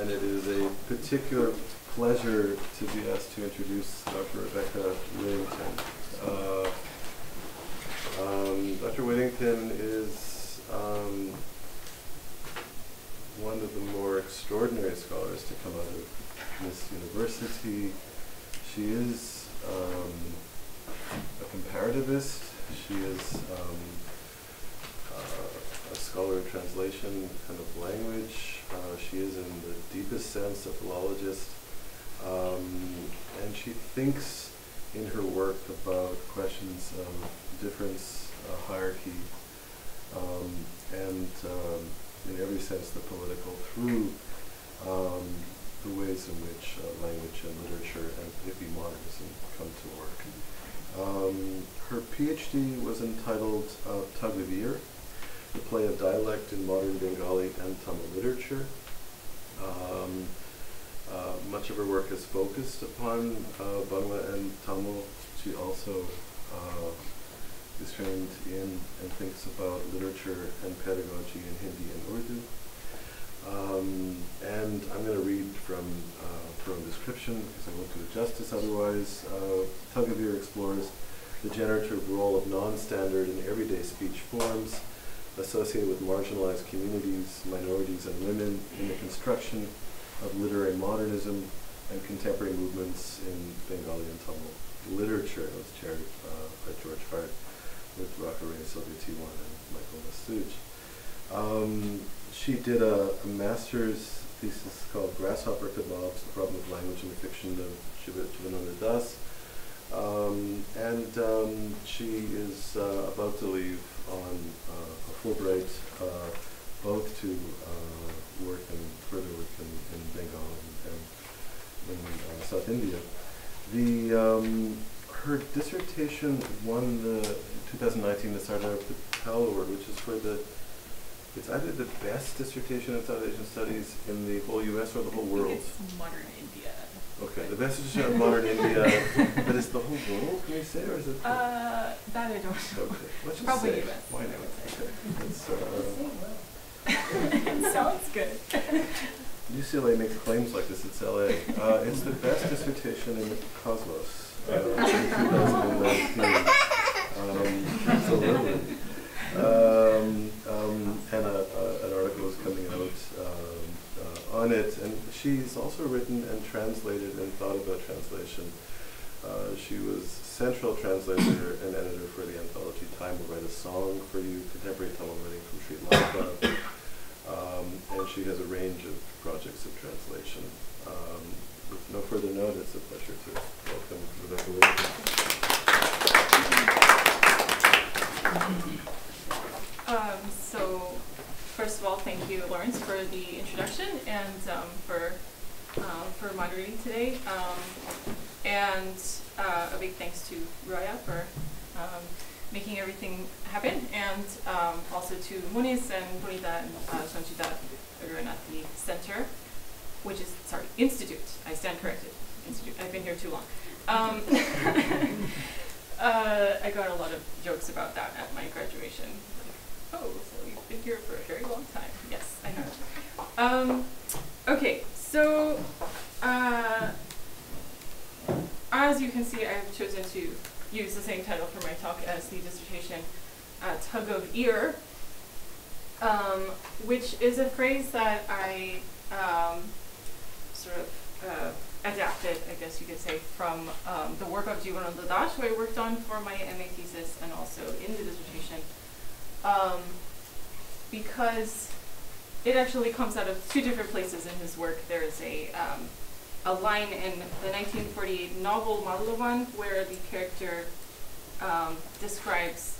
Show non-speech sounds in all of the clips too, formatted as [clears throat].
and it is a particular pleasure to be asked to introduce Dr. Rebecca Whittington. Uh, um, Dr. Whittington is um, one of the more extraordinary scholars to come out of this university. She is um, a comparativist. She is um, scholar of translation and of language. Uh, she is, in the deepest sense, a philologist. Um, and she thinks in her work about questions of difference, uh, hierarchy, um, and um, in every sense the political through um, the ways in which uh, language and literature and hippie modernism come to work. Um, her PhD was entitled uh, Tug of Ear, the play of dialect in modern Bengali and Tamil literature. Um, uh, much of her work is focused upon uh, Bangla and Tamil. She also uh, is trained in and thinks about literature and pedagogy in Hindi and Urdu. Um, and I'm going to read from uh, her own description because I won't do it justice otherwise. Uh, Tug of Ear explores the generative role of non-standard and everyday speech forms associated with marginalized communities, minorities, and women in the construction of literary modernism and contemporary movements in Bengali and Tamil literature. It was chaired uh, by George Hart with Raka Ray Sylvia Tiwon and Michael Mascuch. Um, she did a, a, master's thesis called Grasshopper Kebabs, the Problem of Language in the Fiction of Jibanananda Das. Um, and um, she is uh, about to leave on uh, a Fulbright uh, both to uh, work and further work in, in Bengal and, and in South India. The um, her dissertation won the 2019 the Sardar Patel Award, which is for the it's either the best dissertation in South Asian studies in the whole U.S. or the whole world. It's modern India. Okay, the best dissertation in modern India, [laughs] but it's the whole world. Can we say, or is it? Uh, that I don't know. Okay, let's just Probably say. U.S. Why I not? would say. Okay, it's, uh, it [laughs] sounds good. [laughs] UCLA makes claims like this. It's LA. Uh, it's the best dissertation in the cosmos uh, in 2019. Um, absolutely. Um, um, and a, a, an article is coming out uh, on it. And she's also written and translated and thought about translation. Uh, she was central translator and editor for the anthology Time Will Write a Song for You, contemporary Tamil writing from Sri Lanka. Um, and she has a range of projects of translation. Um, with no further note, it's a pleasure to welcome Rebecca Whittington. Um, so, first of all, thank you, Lawrence, for the introduction and um, for um, for moderating today. Um, and uh, a big thanks to Raya for um, making everything happen, and um, also to Munis and Bonita and uh, Sanchita everyone at the center, which is, sorry, Institute. I stand corrected. Institute. I've been here too long. Um, [laughs] uh, I got a lot of jokes about that at my graduation. Oh, so you've been here for a very long time. Yes, I know. Um, okay, so uh, as you can see, I've chosen to use the same title for my talk as the dissertation, uh, Tug of Ear, um, which is a phrase that I um, sort of uh, adapted, I guess you could say, from um, the work of Jibanananda Das, who I worked on for my MA thesis and also in the dissertation, um, because it actually comes out of two different places in his work. There's a um, a line in the 1948 novel Madhulavan where the character um, describes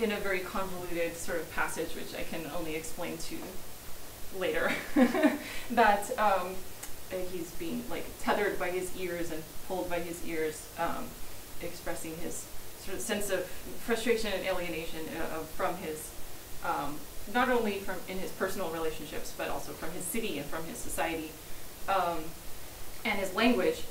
in a very convoluted sort of passage, which I can only explain to later, [laughs] that um, he's being like tethered by his ears and pulled by his ears, um, expressing his sort of sense of frustration and alienation uh, from his, um, not only from in his personal relationships, but also from his city and from his society um, and his language.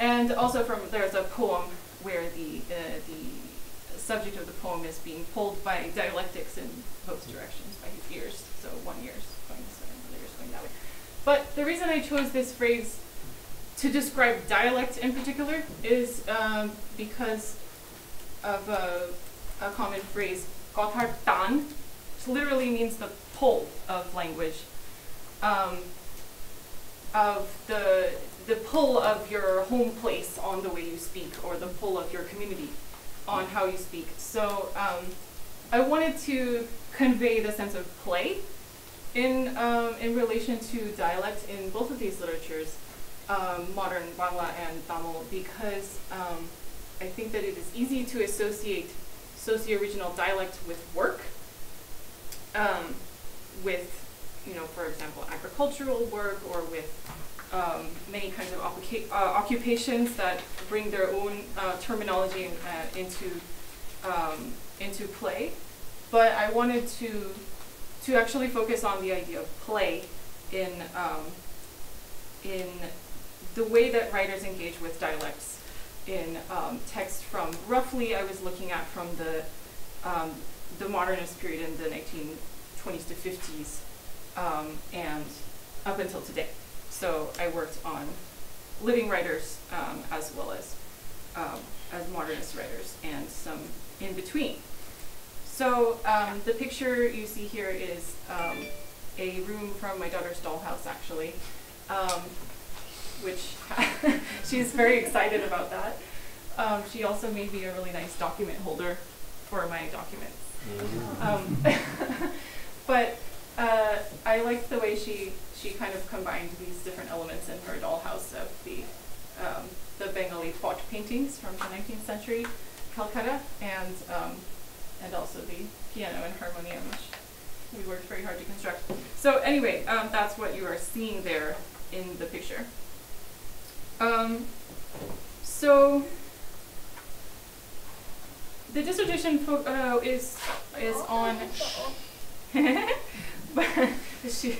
And also from there's a poem where the uh, the subject of the poem is being pulled by dialectics in both directions by his ears. So one ear's going this way, other ear's going that way. But the reason I chose this phrase to describe dialect in particular is um, because of a, a common phrase, "gotartan," which literally means the pull of language, um, of the the pull of your home place on the way you speak, or the pull of your community on how you speak. So um, I wanted to convey the sense of play in um, in relation to dialect in both of these literatures, um, modern Bangla and Tamil, because um, I think that it is easy to associate socio-regional dialect with work, um, with you know, for example, agricultural work or with um, many kinds of uh, occupations that bring their own uh, terminology uh, into um, into play. But I wanted to to actually focus on the idea of play in um, in the way that writers engage with dialects in um, text from roughly I was looking at from the um, the modernist period in the 1920s to 50s um, and up until today. So I worked on living writers um, as well as um, as modernist writers and some in between. So um, the picture you see here is um, a room from my daughter's dollhouse, actually, um, which [laughs] she's very excited about that. Um, she also made me a really nice document holder for my documents. Um, [laughs] but uh, I liked the way she she kind of combined these different elements in her dollhouse of the um, the Bengali pot paintings from the 19th century Calcutta and um, and also the piano and harmonium, which we worked very hard to construct. So anyway, um, that's what you are seeing there in the picture. Um, so the dissertation photo is is on. [laughs] [laughs] she,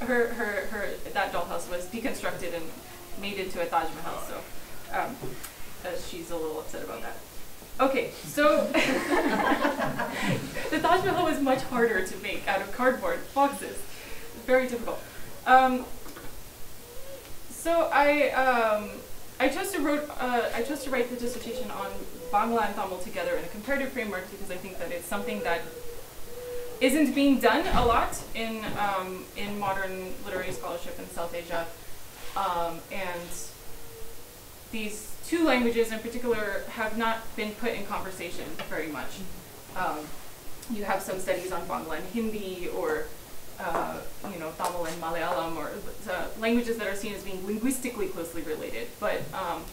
her, her, her, that dollhouse was deconstructed and made into a Taj Mahal, so um, uh, she's a little upset about that. Okay, so [laughs] the Taj Mahal was much harder to make out of cardboard boxes. Very difficult. Um, so I um, I chose to wrote uh, I chose to write the dissertation on Bangla and Tamil together in a comparative framework because I think that it's something that isn't being done a lot in um, in modern literary scholarship in South Asia, um, and these two languages in particular have not been put in conversation very much. Um, you have some studies on Bangla and Hindi, or uh, you know Tamil and Malayalam, or uh, languages that are seen as being linguistically closely related. But um,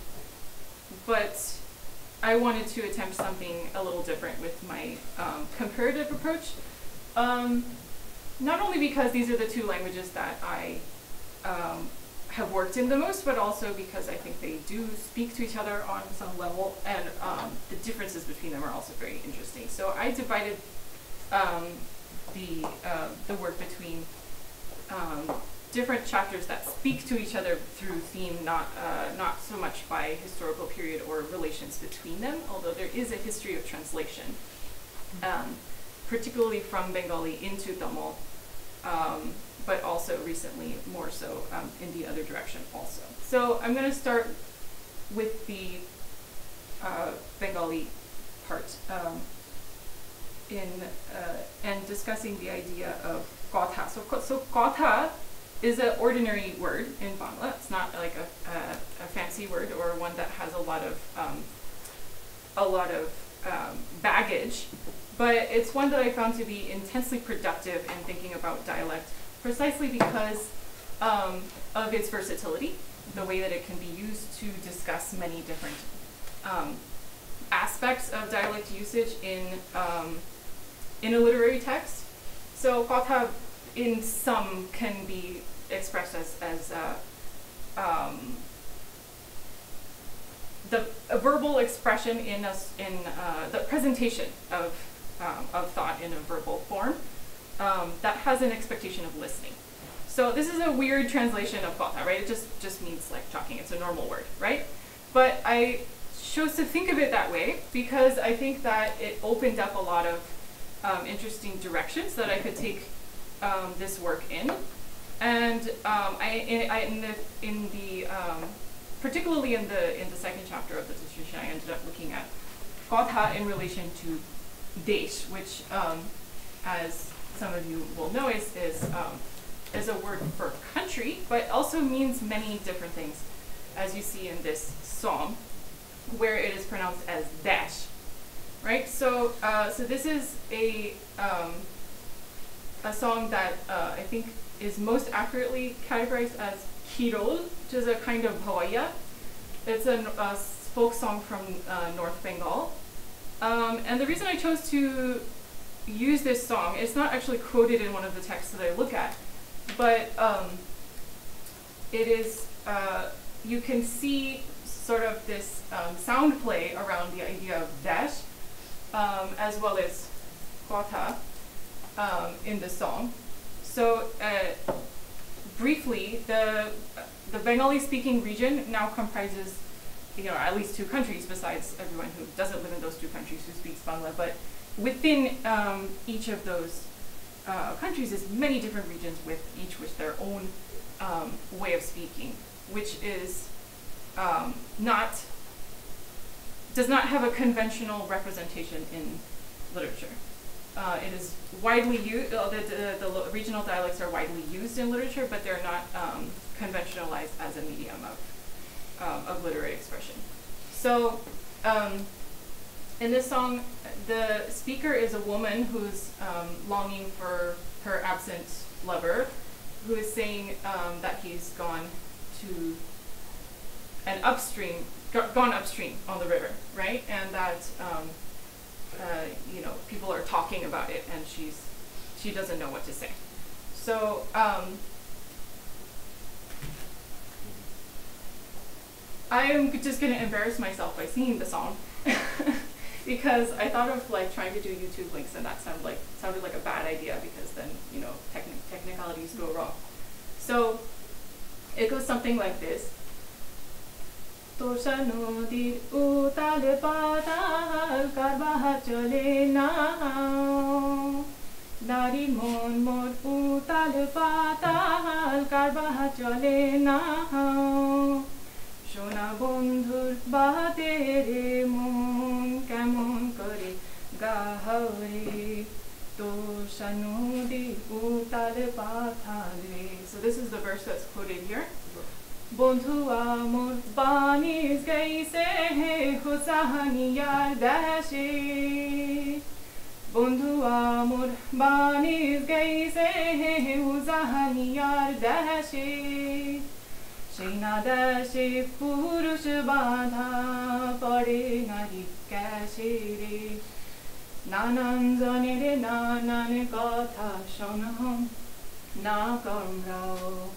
but I wanted to attempt something a little different with my um, comparative approach. Um, not only because these are the two languages that I um, have worked in the most, but also because I think they do speak to each other on some level, and um, the differences between them are also very interesting. So I divided um, the uh, the work between um, different chapters that speak to each other through theme, not uh, not so much by historical period or relations between them, although there is a history of translation, um, particularly from Bengali into Tamil. Um, but also recently more so um, in the other direction also. So I'm going to start with the uh, Bengali part um, in uh, and discussing the idea of Gotha. So, so Gotha is an ordinary word in Bangla. It's not like a, a, a fancy word or one that has a lot of um, a lot of um, baggage, but it's one that I found to be intensely productive in thinking about dialect precisely because um, of its versatility, the way that it can be used to discuss many different um, aspects of dialect usage in um, in a literary text. So Gotha in some can be expressed as, as uh, um, the verbal expression in a, in uh, the presentation of um, of thought in a verbal form um, that has an expectation of listening. So this is a weird translation of Gotha, right? It just, just means like talking. It's a normal word, right? But I chose to think of it that way because I think that it opened up a lot of um, interesting directions that I could take um, this work in. And um, I, in, I, in the, in the um, particularly in the in the second chapter of the dissertation, I ended up looking at Gotha in relation to Desh, which, um, as some of you will know, is is is a word for country, but also means many different things, as you see in this song, where it is pronounced as dash, right? So, uh, so this is a um, a song that uh, I think is most accurately categorized as kirol, which is a kind of Bhawaiya. It's a, a folk song from uh, North Bengal. Um, and the reason I chose to use this song, it's not actually quoted in one of the texts that I look at, but um, it is, uh, you can see sort of this um, sound play around the idea of dash, um, as well as kota um, in the song. So uh, briefly, the, the Bengali-speaking region now comprises you know, at least two countries besides everyone who doesn't live in those two countries who speaks Bangla, but within um, each of those uh, countries is many different regions with each with their own um, way of speaking, which is um, not does not have a conventional representation in literature. Uh, it is widely used, uh, the, the, the, regional dialects are widely used in literature, but they're not um, conventionalized as a medium of, um, of literary expression. So um, in this song, the speaker is a woman who's um, longing for her absent lover, who is saying um, that he's gone to an upstream, gone upstream on the river, right? And that um, uh, you know people are talking about it, and she's she doesn't know what to say. So. Um, I am just going to embarrass myself by singing the song. [laughs] because I thought of like trying to do YouTube links and that sounded like sounded like a bad idea because then you know techni technicalities go wrong. So it goes something like this. তোষা নদীর উতাল পাতাল কারবাহা চলে না। নারীর মন মোর উতাল পাতাল কারবাহা চলে না। সোনা বন্ধুর বাতে রে মন কেমন করে গাহরে। তোষা নদী উতাল পাথালে So this is the verse that's quoted here. বন্ধু আমর বানিস গাইছে হে হুসাহানিয়ার দেশে। বন্ধু আমর বানিস গাইছে হে হুসাহানিয়ার দেশে। সেই না দেশে পুরুষ বাধা পড়ে নারী ক্যাশে রে নানান জনের নানান কথা শোনাম না কমরাও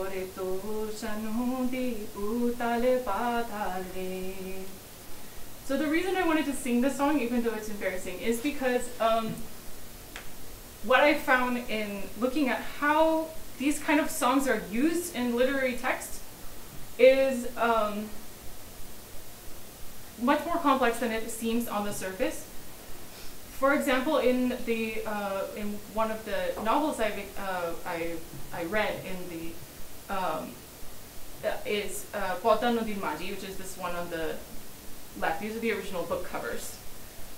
ওরে তোর সানুদি উতালে পাথালে So the reason I wanted to sing this song, even though it's embarrassing, is because um, what I found in looking at how these kind of songs are used in literary text is um, much more complex than it seems on the surface. For example, in the uh, in one of the novels I uh, I I read in the um, uh, is uh, Nudin Maji, which is this one on the left. These are the original book covers,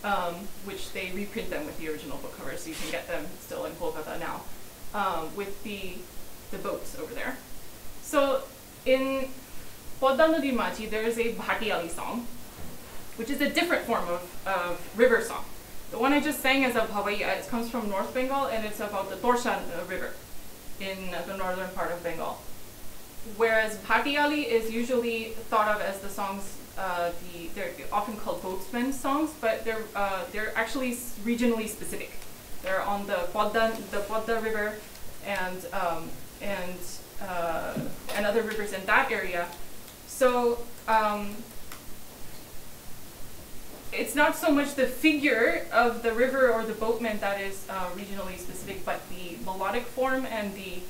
um, which they reprint them with the original book covers, so you can get them still in Kolkata now um, with the, the boats over there. So in Padma Nadir Majhi, there is a Bhatiali song, which is a different form of, of river song. The one I just sang is of Bhawaiya. It comes from North Bengal, and it's about the Torshan uh, River in uh, the northern part of Bengal. Whereas Bhatiali is usually thought of as the songs, uh, the, they're often called boatsmen songs, but they're, uh, they're actually regionally specific. They're on the Podda, the Podda River and, um, and, uh, and other rivers in that area. So um, it's not so much the figure of the river or the boatman that is uh, regionally specific, but the melodic form and the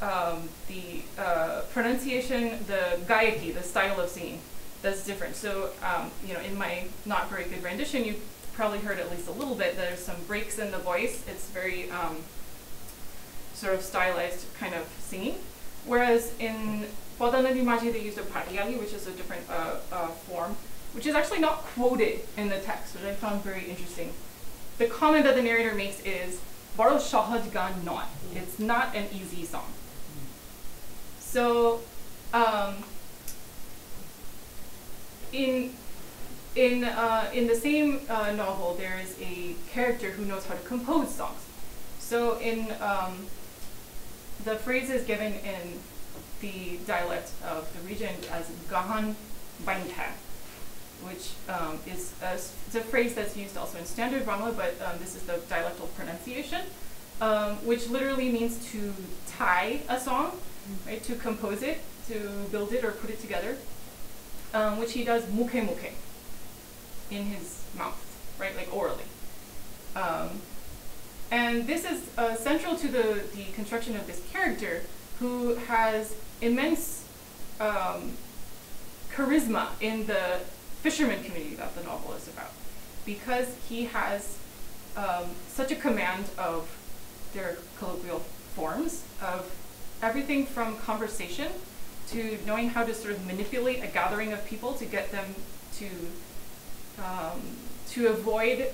um, the uh, pronunciation, the gayaki, the style of singing, that's different. So, um, you know, in my not very good rendition, you probably heard at least a little bit. There's some breaks in the voice. It's very um, sort of stylized kind of singing. Whereas in Padma Nadir Majhi, they used a pariali, which is a different uh, uh, form, which is actually not quoted in the text, which I found very interesting. The comment that the narrator makes is, Baro shahaj gan not. It's not an easy song. So, um, in in uh, in the same uh, novel, there is a character who knows how to compose songs. So in um, the phrase is given in the dialect of the region as gahan bainta, which um, is a, it's a phrase that's used also in standard Bangla, but um, this is the dialectal pronunciation, um, which literally means to tie a song, right? To compose it, to build it or put it together, um, which he does muke muke in his mouth, right? Like orally. Um, and this is uh, central to the, the construction of this character who has immense um, charisma in the fisherman community that the novel is about. Because he has um, such a command of their colloquial forms, of everything from conversation to knowing how to sort of manipulate a gathering of people to get them to um, to avoid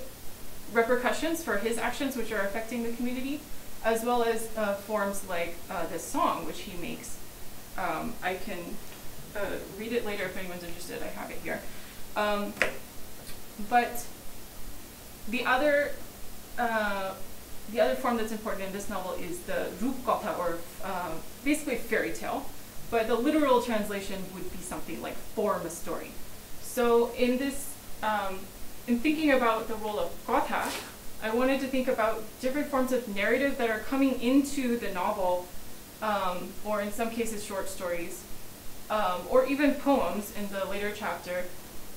repercussions for his actions which are affecting the community, as well as uh, forms like uh, this song which he makes. Um, I can uh, read it later if anyone's interested. I have it here. Um, but the other uh, the other form that's important in this novel is the rupkatha, or uh, basically fairy tale. But the literal translation would be something like form a story. So in this um, in thinking about the role of Gatha, I wanted to think about different forms of narrative that are coming into the novel, um, or in some cases short stories, um, or even poems in the later chapter,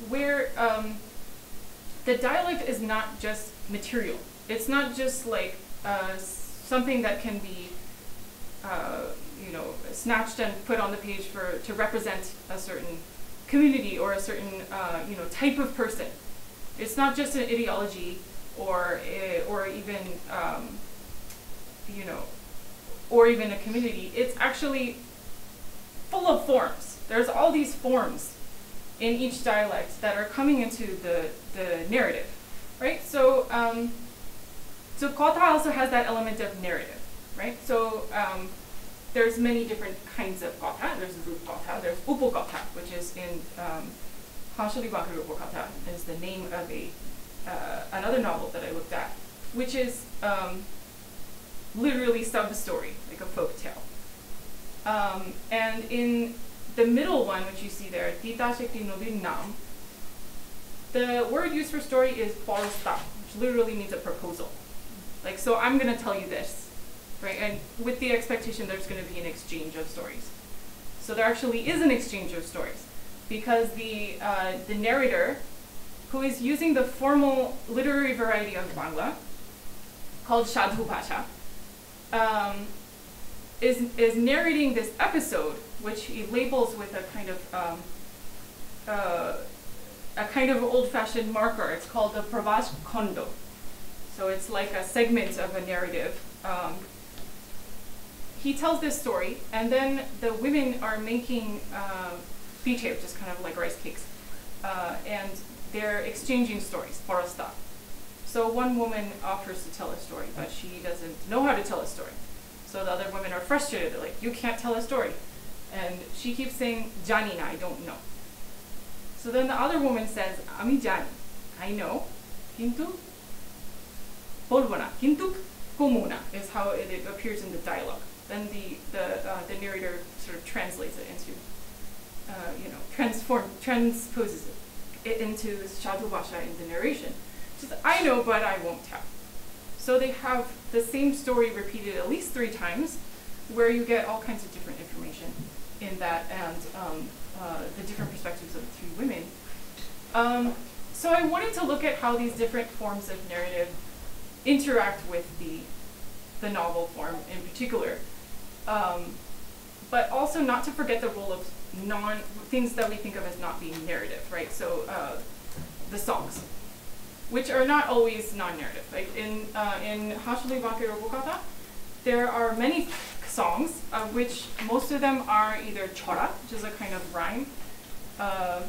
where um, the dialect is not just material. It's not just like uh, something that can be, uh, you know, snatched and put on the page for to represent a certain community or a certain uh, you know type of person. It's not just an ideology or a, or even um, you know or even a community. It's actually full of forms. There's all these forms in each dialect that are coming into the, the narrative, right? So um, so Kotha also has that element of narrative, right? So um, there's many different kinds of gatha. There's root gatha, there's upogata, which is in um, Bakaru Upogata is the name of a uh, another novel that I looked at, which is um, literally sub-story, like a folk tale. Um, and in the middle one, which you see there, Titas Ekti Nadir Naam, the word used for story is Parusta, which literally means a proposal. Like, so I'm going to tell you this, right? And with the expectation there's going to be an exchange of stories. So there actually is an exchange of stories because the, uh, the narrator, who is using the formal literary variety of Bangla, called Shadhu Bhasha, um, is, is narrating this episode, which he labels with a kind of um, uh, a kind of old-fashioned marker. It's called the Pravas Kondo. So it's like a segment of a narrative um, he tells this story, and then the women are making uh, just kind of like rice cakes, uh, and they're exchanging stories, parasta. So one woman offers to tell a story, but she doesn't know how to tell a story. So the other women are frustrated. They're like, "You can't tell a story," and she keeps saying, "Janina, I don't know." So then the other woman says, "Ami jani, I know, kintu bolbona, kintu komuna," is how it, it appears in the dialogue then the the uh, the narrator sort of translates it into, uh, you know, transform transposes it, it into Shadhu Bhasha in the narration. Just I know, but I won't tell. So they have the same story repeated at least three times, where you get all kinds of different information in that and um, uh, the different perspectives of the three women. Um, so I wanted to look at how these different forms of narrative interact with the the novel form in particular. Um, but also not to forget the role of non things that we think of as not being narrative, right? So uh, the songs, which are not always non-narrative. Like in uh, in Hashuli Robokata, there are many songs, of which most of them are either chora, which is a kind of rhyme, uh,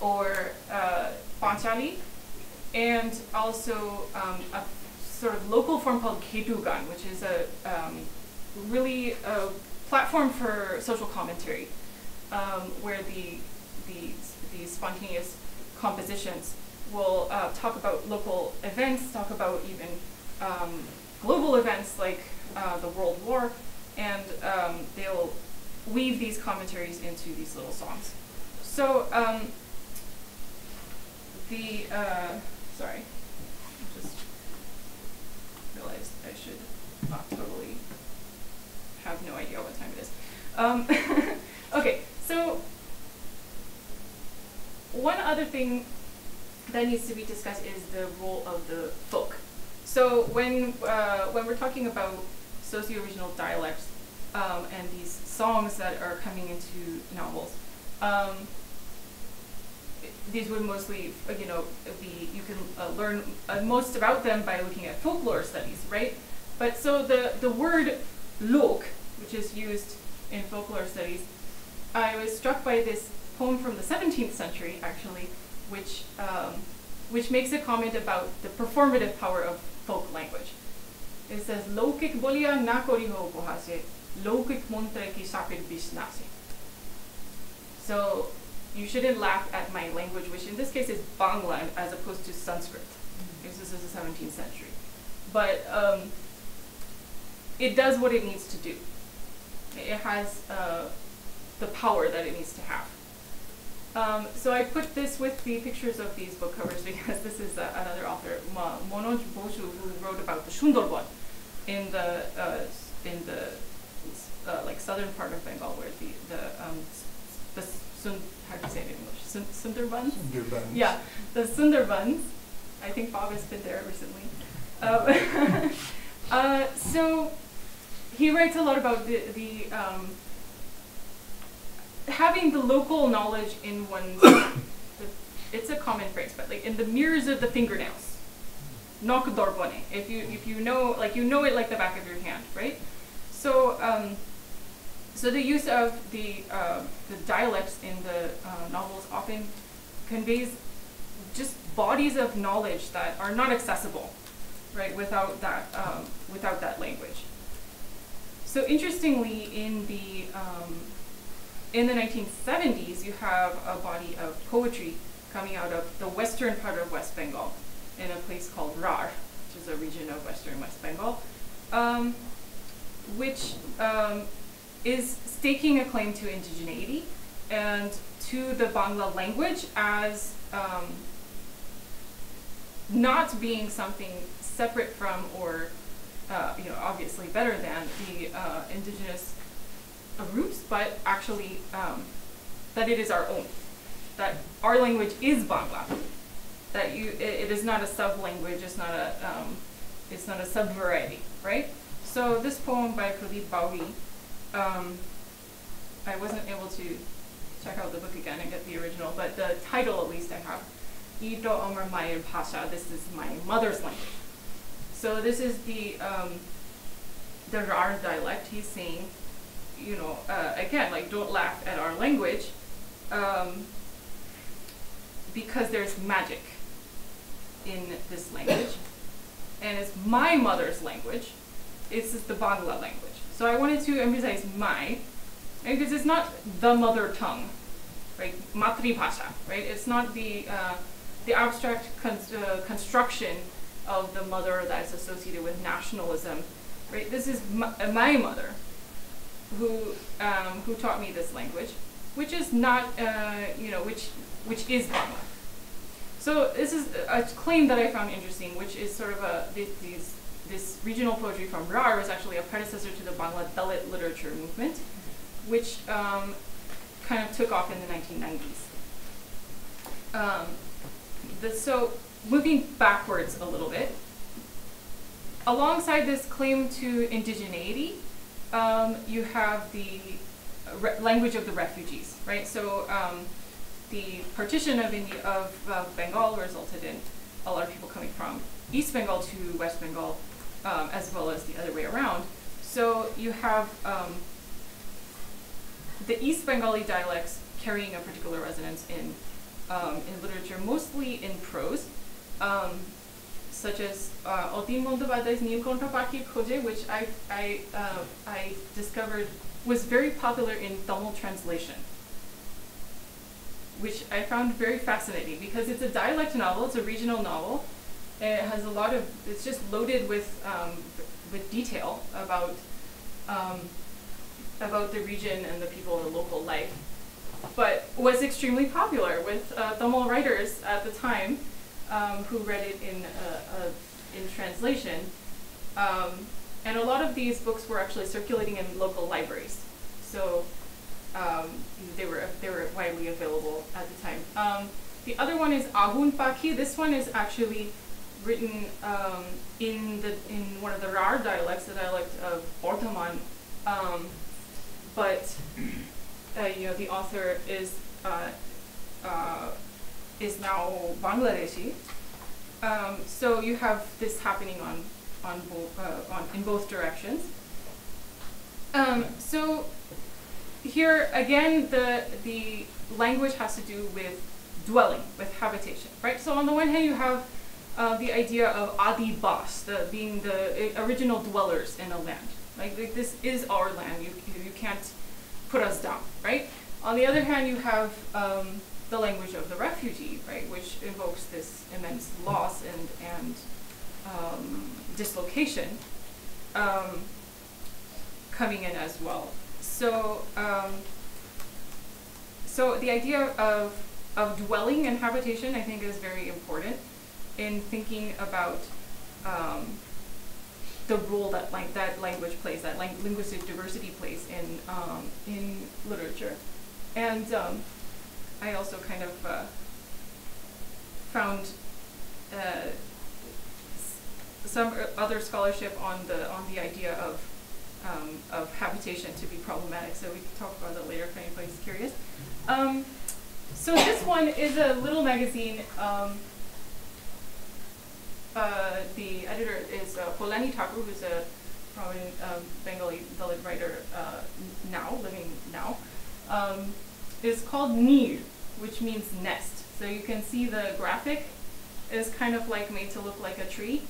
or uh, panchali, and also um, a sort of local form called kedugan, which is a um, really a platform for social commentary, um, where the, the, the spontaneous compositions will uh, talk about local events, talk about even um, global events like uh, the World War, and um, they'll weave these commentaries into these little songs. So um, the uh, sorry, I just realized I should not totally have no idea what time it is. Um, [laughs] okay, so one other thing that needs to be discussed is the role of the folk. So when uh, when we're talking about socio-regional dialects um, and these songs that are coming into novels, um, these would mostly, uh, you know, be you can uh, learn uh, most about them by looking at folklore studies, right? But so the the word lok, which is used in folklore studies, I was struck by this poem from the 17th century, actually, which um, which makes a comment about the performative power of folk language. It says, "Lokik bolia na koriho bohase, lokik montre ki sapid bisnase." So you shouldn't laugh at my language, which in this case is Bangla as opposed to Sanskrit, because this is the 17th century. But um, it does what it needs to do. It has uh, the power that it needs to have. Um, so I put this with the pictures of these book covers [laughs] because this is uh, another author, Ma- Manoj Bosu, who wrote about the Shundarban in the uh, in the uh, like southern part of Bengal, where the the um, the how do say it in English? Sun, Sundarbans. Sundarbans. Yeah, the Sundarbans. I think Bob has been there recently. Um, [laughs] uh, so he writes a lot about the, the um, having the local knowledge in one's. the, it's a common phrase, but like in the mirrors of the fingernails. Nok dorbone. If you if you know like you know it like the back of your hand, right? So um, so the use of the uh, the dialects in the uh, novels often conveys just bodies of knowledge that are not accessible, right? Without that um, without that language. So interestingly, in the um, in the 1970s, you have a body of poetry coming out of the western part of West Bengal, in a place called Rar, which is a region of western West Bengal, um, which um, is staking a claim to indigeneity and to the Bangla language as um, not being something separate from or uh, you know obviously better than the uh, indigenous roots, but actually um, that it is our own. That our language is Bangla. That you, it, it is not a sub language. It's not a, um, it's not a sub variety, right? So this poem by Pradeep Bawi, um, I wasn't able to check out the book again and get the original, but the title at least I have. Ito Omar Mayan Pasha. This is my mother's language. So this is the um, the Rar dialect. He's saying you know, uh, again, like don't laugh at our language, um, because there's magic in this language, and it's my mother's language. It's the Bangla language. So I wanted to emphasize my, because it's not the mother tongue, right? Matri Pasha, right? It's not the uh, the abstract uh, construction of the mother that's associated with nationalism, right? This is my, my mother, who um, who taught me this language, which is not uh, you know which which is Bangla. So this is a claim that I found interesting, which is sort of a these, this regional poetry from Rar was actually a predecessor to the Bangla Dalit literature movement, which um, kind of took off in the 1990s. Um, the, so moving backwards a little bit, alongside this claim to indigeneity, um, you have the language of the refugees, right? So um, the partition of India, of Bengal resulted in a lot of people coming from East Bengal to West Bengal, um, as well as the other way around. So you have um, the East Bengali dialects carrying a particular resonance in um, in literature, mostly in prose, um, such as uh, Atin Bandyopadhyay's Nilkantha Pakhir Khoje, which I I uh, I discovered was very popular in Tamil translation, which I found very fascinating because it's a dialect novel, it's a regional novel, it has a lot of it's just loaded with um, with detail about um, about the region and the people and the local life, but was extremely popular with uh, Tamil writers at the time um, who read it in uh, uh, in translation. Um, and a lot of these books were actually circulating in local libraries, so um, they were they were widely available at the time. Um, the other one is Agun Pakhi. This one is actually written um, in the in one of the Rar dialects, the dialect of Bardhaman. Um, but uh, you know the author is uh, uh, is now Bangladeshi. Um, so you have this happening on on uh, on in both directions. Um, so here again, the the language has to do with dwelling, with habitation, right? So on the one hand, you have uh, the idea of adi bas, the being the original dwellers in a land. Like, like this is our land. You you can't put us down, right? On the other hand, you have um, the language of the refugee, right, which invokes this immense loss and and um, dislocation um, coming in as well. So um, so the idea of of dwelling and habitation, I think, is very important in thinking about um, the role that like that language plays, that lang- linguistic diversity plays in um, in literature, and um, I also kind of uh, found uh, some er- other scholarship on the on the idea of um, of habitation to be problematic. So we can talk about that later if anybody's curious. Um, so this one is a little magazine. Uh, the editor is uh, Polani Thakur, who's a prominent um, Bengali Dalit writer uh, now, living now. Um, is called Neer, which means nest. So you can see the graphic is kind of like made to look like a tree,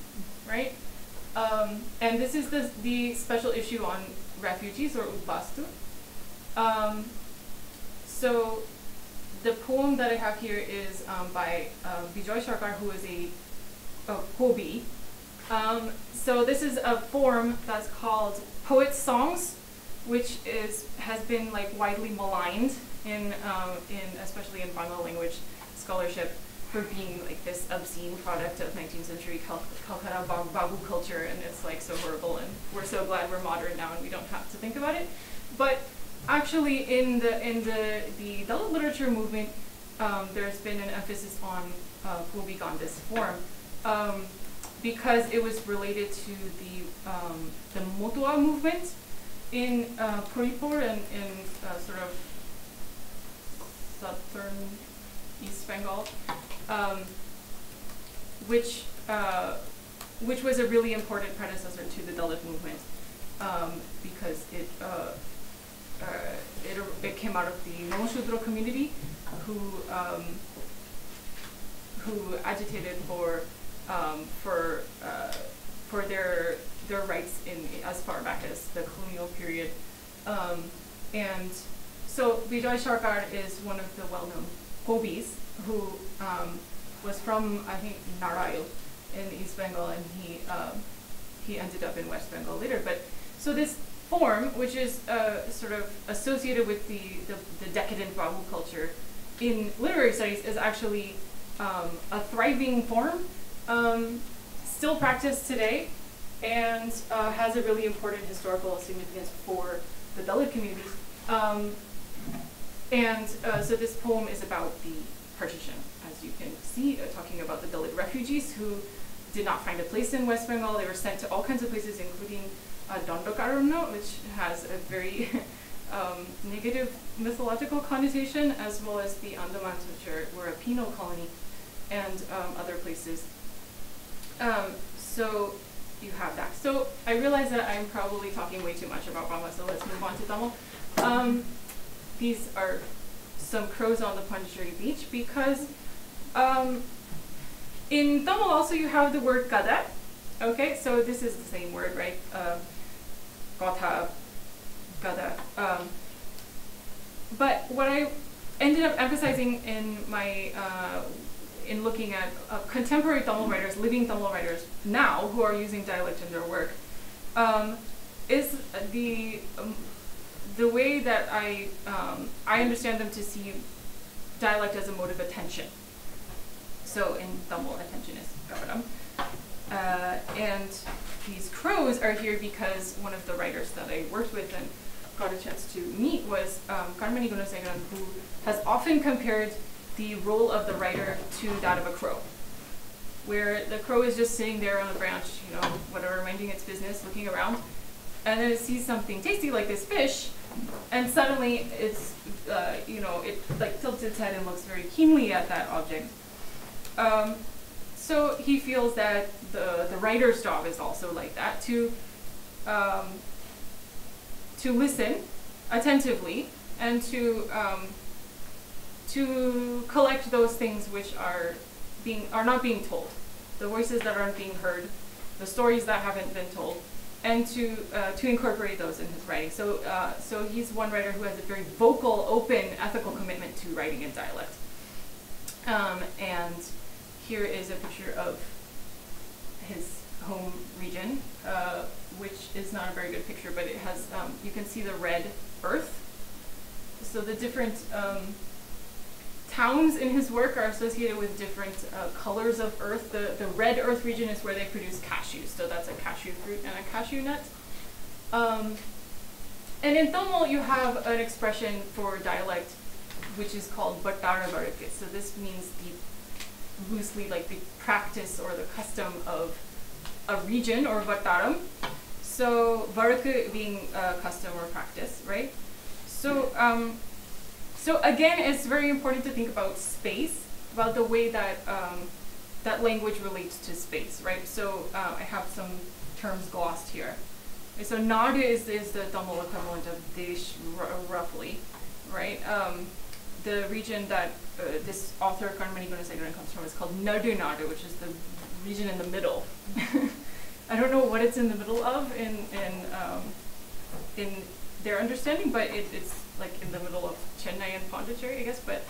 right? Um, and this is the, the special issue on refugees or Udbastu. Um, so the poem that I have here is um, by uh, Bijoy Sarkar, who is a, a Kobi. Um, so this is a form that's called poet songs, which is has been like widely maligned in um, in especially in Bangla language scholarship for being like this obscene product of 19th century Cal- Calcutta babu culture, and it's like so horrible. And we're so glad we're modern now, and we don't have to think about it. But actually, in the in the the Dalit literature movement, um, there's been an emphasis on uh, Kubik on this form. Um, because it was related to the um, the Motua movement in uh, Puripur and in uh, sort of southern East Bengal, um, which uh, which was a really important predecessor to the Dalit movement um, because it, uh, uh, it it came out of the Noshudra community who um, who agitated for um, for uh, for their their rights in as far back as the colonial period, um, and so Bijoy Sarkar is one of the well-known Kobis who um, was from I think Narail in East Bengal, and he um, he ended up in West Bengal later. But so this form, which is uh, sort of associated with the, the, the decadent Babu culture in literary studies, is actually um, a thriving form, um, still practiced today, and uh, has a really important historical significance for the Dalit community. Um, and uh, so this poem is about the partition, as you can see, uh, talking about the Dalit refugees who did not find a place in West Bengal. They were sent to all kinds of places, including uh, which has a very [laughs] um, negative mythological connotation, as well as the Andamans, which are, were a penal colony, and um, other places. Um, so you have that. So I realize that I'm probably talking way too much about Bangla, so let's move on to Tamil. Um, these are some crows on the Pondicherry beach because um, in Tamil also you have the word kada. Okay, so this is the same word, right? Uh, gada. Um, but what I ended up emphasizing in my uh, in looking at uh, contemporary Tamil writers, living Tamil writers now who are using dialect in their work, um, is the um, the way that I um, I understand them to see dialect as a mode of attention. So in Tamil, attention is gavaram. Uh, and these crows are here because one of the writers that I worked with and got a chance to meet was um, Kanmani Gunasegaran, who has often compared the role of the writer to that of a crow, where the crow is just sitting there on a branch, you know, whatever, minding its business, looking around, and then it sees something tasty like this fish, and suddenly it's, uh, you know, it like tilts its head and looks very keenly at that object. Um, so he feels that the the writer's job is also like that to um, to listen attentively and to um, to collect those things which are being are not being told, the voices that aren't being heard, the stories that haven't been told, and to uh, to incorporate those in his writing. So uh, so he's one writer who has a very vocal, open, ethical commitment to writing in dialect. Um, and here is a picture of his home region, uh, which is not a very good picture, but it has um, you can see the red earth. So the different um, towns in his work are associated with different uh, colors of earth. The, the red earth region is where they produce cashews, so that's a cashew fruit and a cashew nut. Um, and in Tamil, you have an expression for dialect which is called Battara Varike. So this means the loosely like the practice or the custom of a region or Vattaram. So Varike being a custom or practice, right? So um, so again, it's very important to think about space, about the way that um, that language relates to space, right? So uh, I have some terms glossed here. So Nadu is, is the Tamil equivalent of Desh, roughly, right? Um, the region that uh, this author, Kanmani Gunasegaran, comes from is called Nadu Nadu, which is the region in the middle. [laughs] I don't know what it's in the middle of in, in, um, in their understanding, but it, it's like in the middle of Chennai and Pondicherry, I guess. But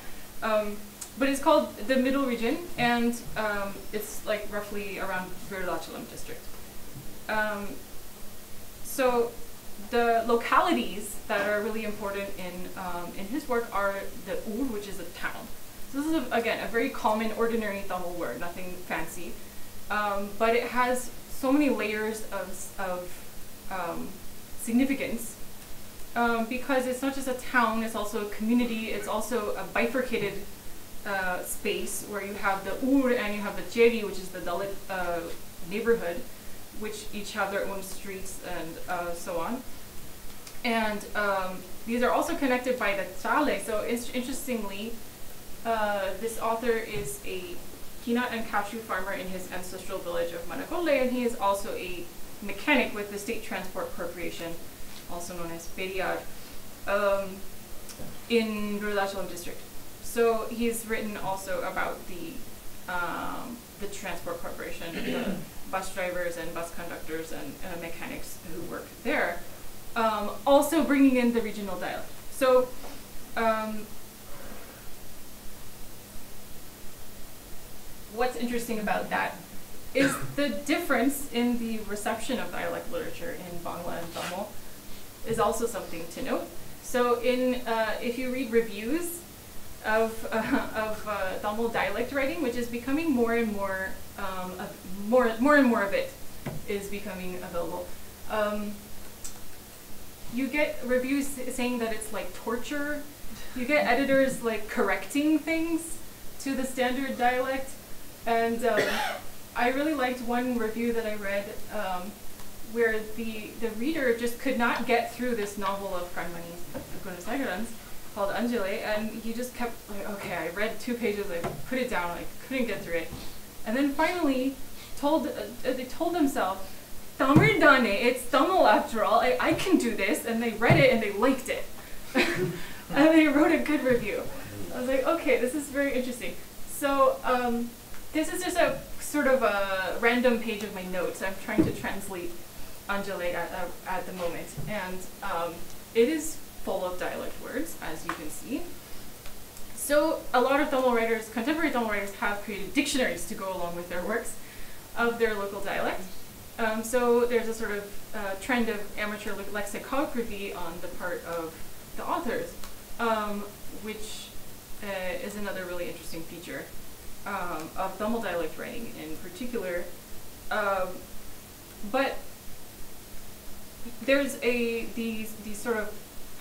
um, but it's called the Middle Region, and um, it's like roughly around Virudhachalam district. Um, so the localities that are really important in um, in his work are the ur, which is a town. So this is a, again a very common, ordinary Tamil word, nothing fancy, um, but it has so many layers of of um, significance um, because it's not just a town, it's also a community, it's also a bifurcated uh, space where you have the Ur and you have the Cheri, which is the Dalit uh, neighborhood, which each have their own streets and uh, so on. And um, these are also connected by the Chale. So interestingly, uh, this author is a peanut and cashew farmer in his ancestral village of Manakole, and he is also a mechanic with the State Transport Corporation also known as Periyar, um, in Virudhachalam district. So he's written also about the um, the transport corporation, the [clears throat] bus drivers and bus conductors and uh, mechanics who work there. Um, also bringing in the regional dialect. So um, what's interesting about that is the difference in the reception of dialect literature in Bangla and Tamil is also something to note. So in uh, if you read reviews of uh, of uh, Tamil dialect writing, which is becoming more and more um, more more and more of it is becoming available. Um, you get reviews saying that it's like torture. You get editors like correcting things to the standard dialect, and um, [coughs] I really liked one review that I read um, where the, the reader just could not get through this novel of Gunasegaran's called Anjali, and he just kept like, okay, I read two pages, I put it down, I couldn't get through it, and then finally told uh, they told themselves, Tamil it's Tamil after all, I, I can do this, and they read it and they liked it, [laughs] and they wrote a good review. I was like, okay, this is very interesting. So um, this is just a sort of a random page of my notes. I'm trying to translate Anjali at, at, at the moment, and um, it is full of dialect words, as you can see. So a lot of Tamil writers, contemporary Tamil writers, have created dictionaries to go along with their works of their local dialect. Um, so there's a sort of uh, trend of amateur le- lexicography on the part of the authors, um, which uh, is another really interesting feature um, of Tamil dialect writing in particular. Um, but there's a these these sort of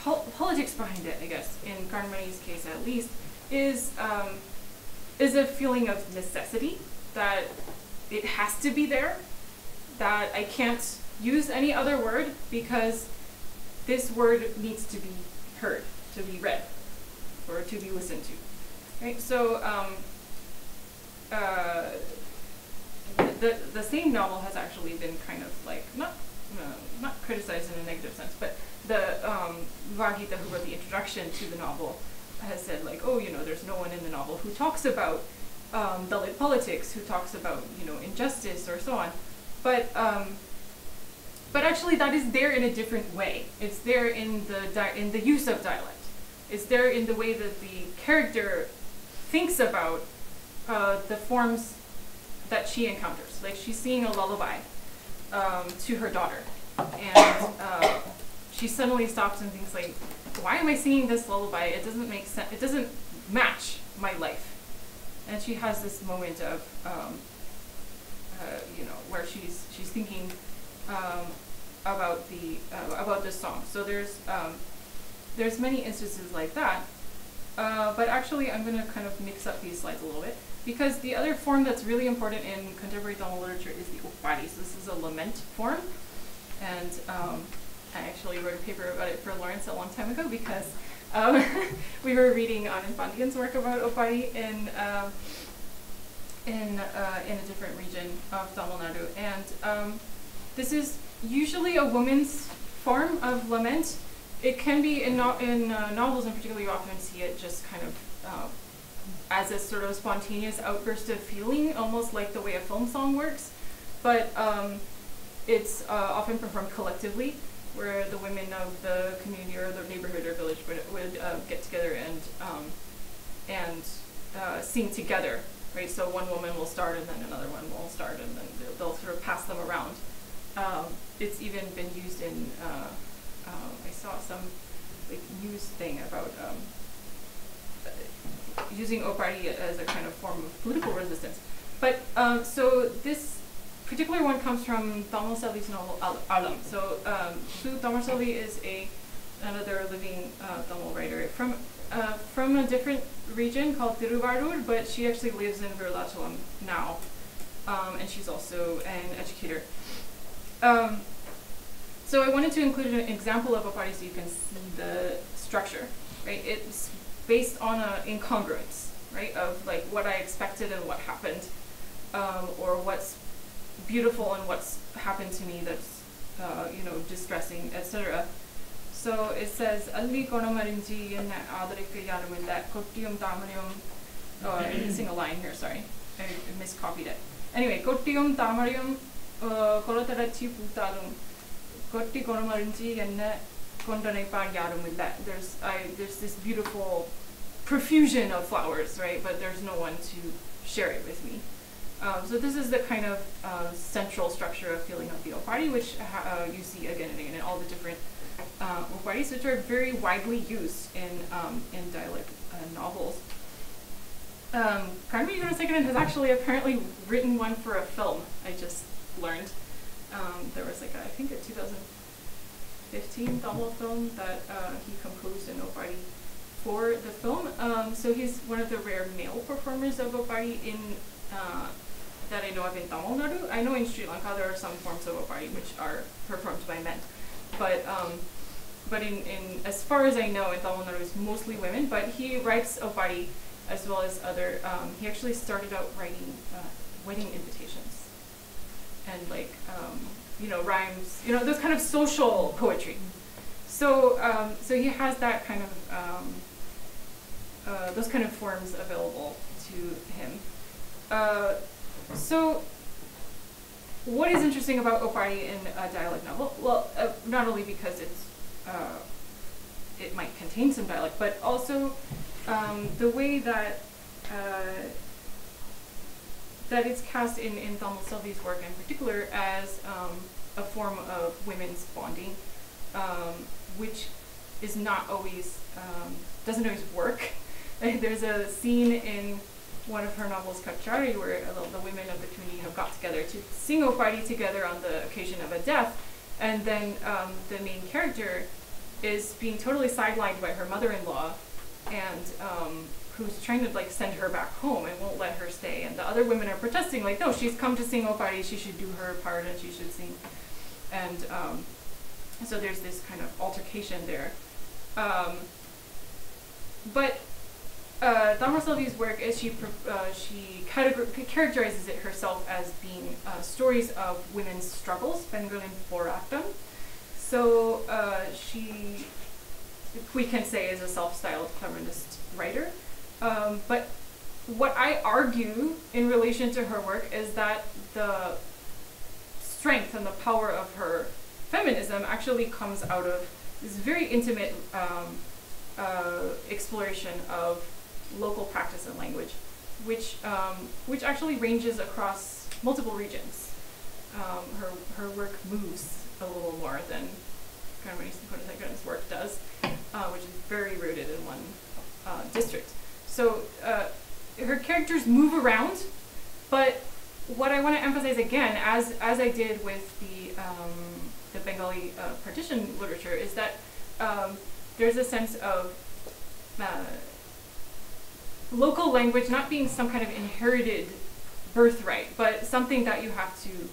pol- politics behind it, I guess. In Kanmani's case, at least, is um, is a feeling of necessity that it has to be there, that I can't use any other word because this word needs to be heard, to be read, or to be listened to. Right? So um, uh, the the same novel has actually been kind of like not uh, not criticized in a negative sense, but the um, who wrote the introduction to the novel has said like, oh, you know, there's no one in the novel who talks about um, Dalit politics, who talks about you know injustice or so on, but um, but actually that is there in a different way. It's there in the in the use of dialect. It's there in the way that the character thinks about uh, the forms that she encounters. Like she's singing a lullaby um, to her daughter, and uh, she suddenly stops and thinks like, "Why am I singing this lullaby? It doesn't make sense. It doesn't match my life." And she has this moment of, um, uh, you know, where she's she's thinking um, about the uh, about this song. So there's um, there's many instances like that. Uh, but actually, I'm going to kind of mix up these slides a little bit because the other form that's really important in contemporary Tamil literature is the Opari. So this is a lament form, and um, I actually wrote a paper about it for Lawrence a long time ago because um, [laughs] we were reading Pandian's work about Opari in um, in uh, in a different region of Tamil Nadu, and um, this is usually a woman's form of lament. It can be in no- in uh, novels in particular. You often see it just kind of uh, as a sort of spontaneous outburst of feeling, almost like the way a film song works. But um, it's uh, often performed collectively, where the women of the community or the neighborhood or village would, would uh, get together and um, and uh, sing together, right? So one woman will start, and then another one will start, and then they'll, they'll sort of pass them around. Um, it's even been used in. Uh, uh, I saw some like news thing about um, using Opari as a kind of form of political resistance. But um, so this particular one comes from Tamil Selvi's novel Al- Alam. So um, Su Tamil Selvi is a another living uh, Tamil writer from uh, from a different region called Tiruvarur, but she actually lives in Virudhachalam now, um, and she's also an educator. Um, so I wanted to include an example of Opari so you can see the structure, right? It's based on a incongruence, right, of like what I expected and what happened, um, or what's beautiful and what's happened to me that's, uh, you know, distressing, etc. So it says, "Alli konamarinji yenna adarikka yarumilla kottiyum tamariyum." Oh, I'm missing a line here. Sorry, I, miscopied it. Anyway, kottiyum tamariyum korotarachi putalum kotti konamarinji yenna There's I there's this beautiful profusion of flowers, right? But there's no one to share it with me. Um, so this is the kind of uh, central structure of feeling of the Opari, which uh, you see again and again in all the different uh, Oparis, which are very widely used in um, in dialect uh, novels. Um, Kanmani Gunasegaran has actually apparently written one for a film. I just learned um, there was like a, I think a 2015 Tamil film that uh, he composed in Opari for the film. Um, so he's one of the rare male performers of Opari in uh, that I know of in Tamil Nadu. I know in Sri Lanka there are some forms of opari which are performed by men, but um, but in, in as far as I know, in Tamil Nadu it's mostly women. But he writes opari as well as other. Um, he actually started out writing uh, wedding invitations and like um, you know rhymes, you know those kind of social poetry. So um, so he has that kind of um, uh, those kind of forms available to him. Uh, so what is interesting about Opari in a dialect novel? Well, uh, not only because it's uh, it might contain some dialect, but also um, the way that uh, that it's cast in, in Tamil Selvi's work in particular as um, a form of women's bonding, um, which is not always, um, doesn't always work. [laughs] There's a scene in one of her novels, Kachari, where uh, the women of the community have got together to sing Opari together on the occasion of a death, and then um, the main character is being totally sidelined by her mother-in-law, and um, who's trying to like send her back home and won't let her stay. And the other women are protesting, like, no, she's come to sing Opari, she should do her part and she should sing. And um, so there's this kind of altercation there. Um, but uh, Selvi's work is she uh, she characterizes it herself as being uh, stories of women's struggles, Bengalin Boratan. So uh, she, we can say, is a self-styled feminist writer. Um, but what I argue in relation to her work is that the strength and the power of her feminism actually comes out of this very intimate um, uh, exploration of local practice and language, which um, which actually ranges across multiple regions. Um, her her work moves a little more than Kanmani's work does, uh, which is very rooted in one uh, district. So uh, her characters move around, but what I want to emphasize again, as as I did with the um, the Bengali uh, partition literature, is that um, there's a sense of uh, local language not being some kind of inherited birthright, but something that you have to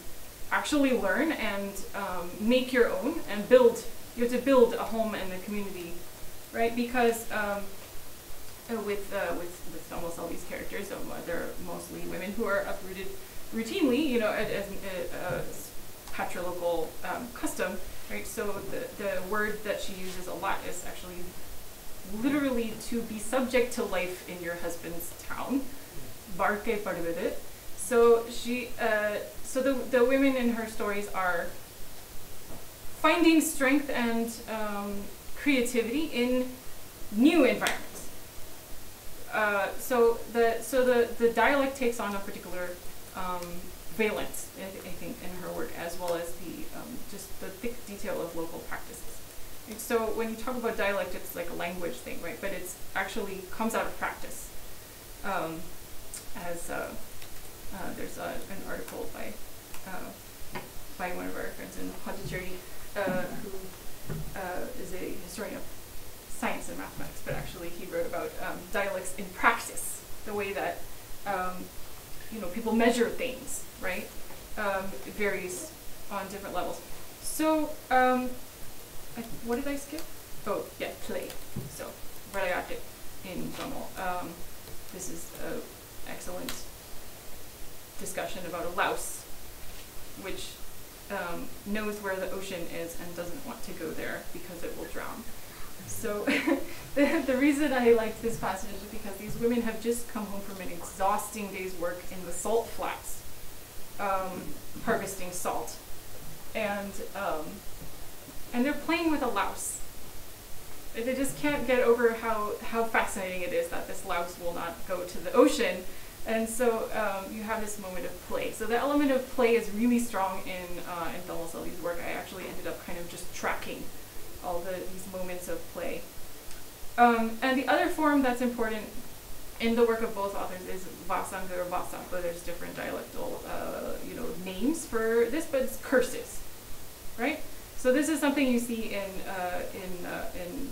actually learn and um, make your own and build. You have to build a home and a community, right? Because um, uh, with, uh, with, with almost all these characters, um, they're mostly women who are uprooted routinely, you know, as, as, as patrilocal um, custom, right? So the, the word that she uses a lot is actually literally to be subject to life in your husband's town. Barke Parvede. So she, uh, so the, the women in her stories are finding strength and um, creativity in new environments. Uh, so the so the the dialect takes on a particular um, valence, I, I, think, in her work, as well as the um, just the thick detail of local practices. And so when you talk about dialect, it's like a language thing, right? But it's actually comes out of practice. Um, as uh, uh, there's a, an article by uh, by one of our friends in Pondicherry, uh, who is a historian of science and mathematics, but actually he wrote about um, dialects in practice, the way that um, you know people measure things, right? Um, it varies on different levels. So, um, I, what did I skip? Oh, yeah, play. So, Rayate in Tamil. Um, this is an excellent discussion about a louse, which um, knows where the ocean is and doesn't want to go there because it will drown. So [laughs] the, the reason I liked this passage is because these women have just come home from an exhausting day's work in the salt flats, um, harvesting salt. And, um, and they're playing with a louse. They just can't get over how, how fascinating it is that this louse will not go to the ocean. And so um, you have this moment of play. So the element of play is really strong in, uh, in Selvi's work. I actually ended up kind of just tracking all the, these moments of play. Um, and the other form that's important in the work of both authors is Vasanga or Vasapa. There's different dialectal, uh, you know, names for this, but it's curses, right? So this is something you see in uh, in uh, in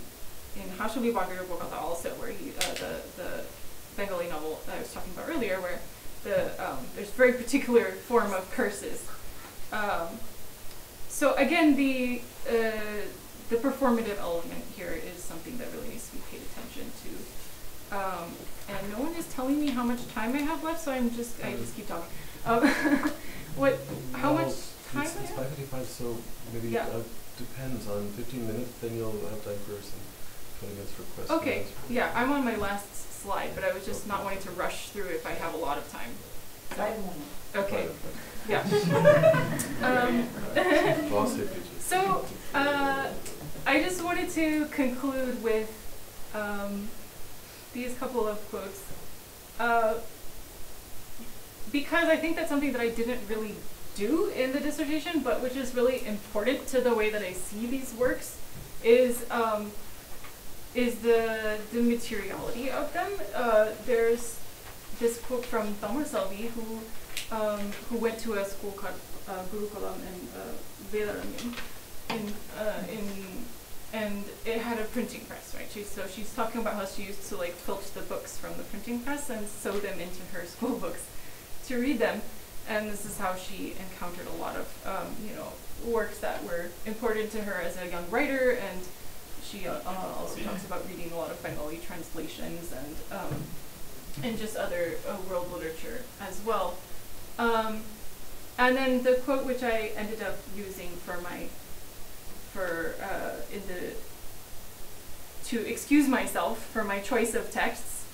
in Hansuli Banker Upakatha also, where he uh, the the Bengali novel that I was talking about earlier, where the um, there's very particular form of curses. Um, so again, the uh, the performative element here is something that really needs to be paid attention to. Um, and no one is telling me how much time I have left, so I'm just I just keep talking. Um, [laughs] what? How Well, much time It's, it's five fifty-five, so maybe, Yeah. uh, depends on fifteen minutes, then you'll have time for some twenty minutes for questions. Okay, yeah, I'm on my last slide, but I was just not wanting to rush through if I have a lot of time. So- Five minutes. Okay, Fine, yeah. [laughs] um, fine. [laughs] Boss hit pages. So, uh, I just wanted to conclude with um, these couple of quotes. Uh, because I think that's something that I didn't really do in the dissertation, but which is really important to the way that I see these works, is um, is the the materiality of them. Uh, there's this quote from Tamil Selvi, who um, who went to a school called uh, Gurukulam in uh, in uh, in and it had a printing press, right? She, so she's talking about how she used to like filch the books from the printing press and sew them into her [laughs] school books to read them. And this is how she encountered a lot of, um, you know, works that were important to her as a young writer. And she uh, uh, also talks about reading a lot of Bengali translations and um, and just other uh, world literature as well. Um, and then the quote which I ended up using for my for uh, in the to excuse myself for my choice of texts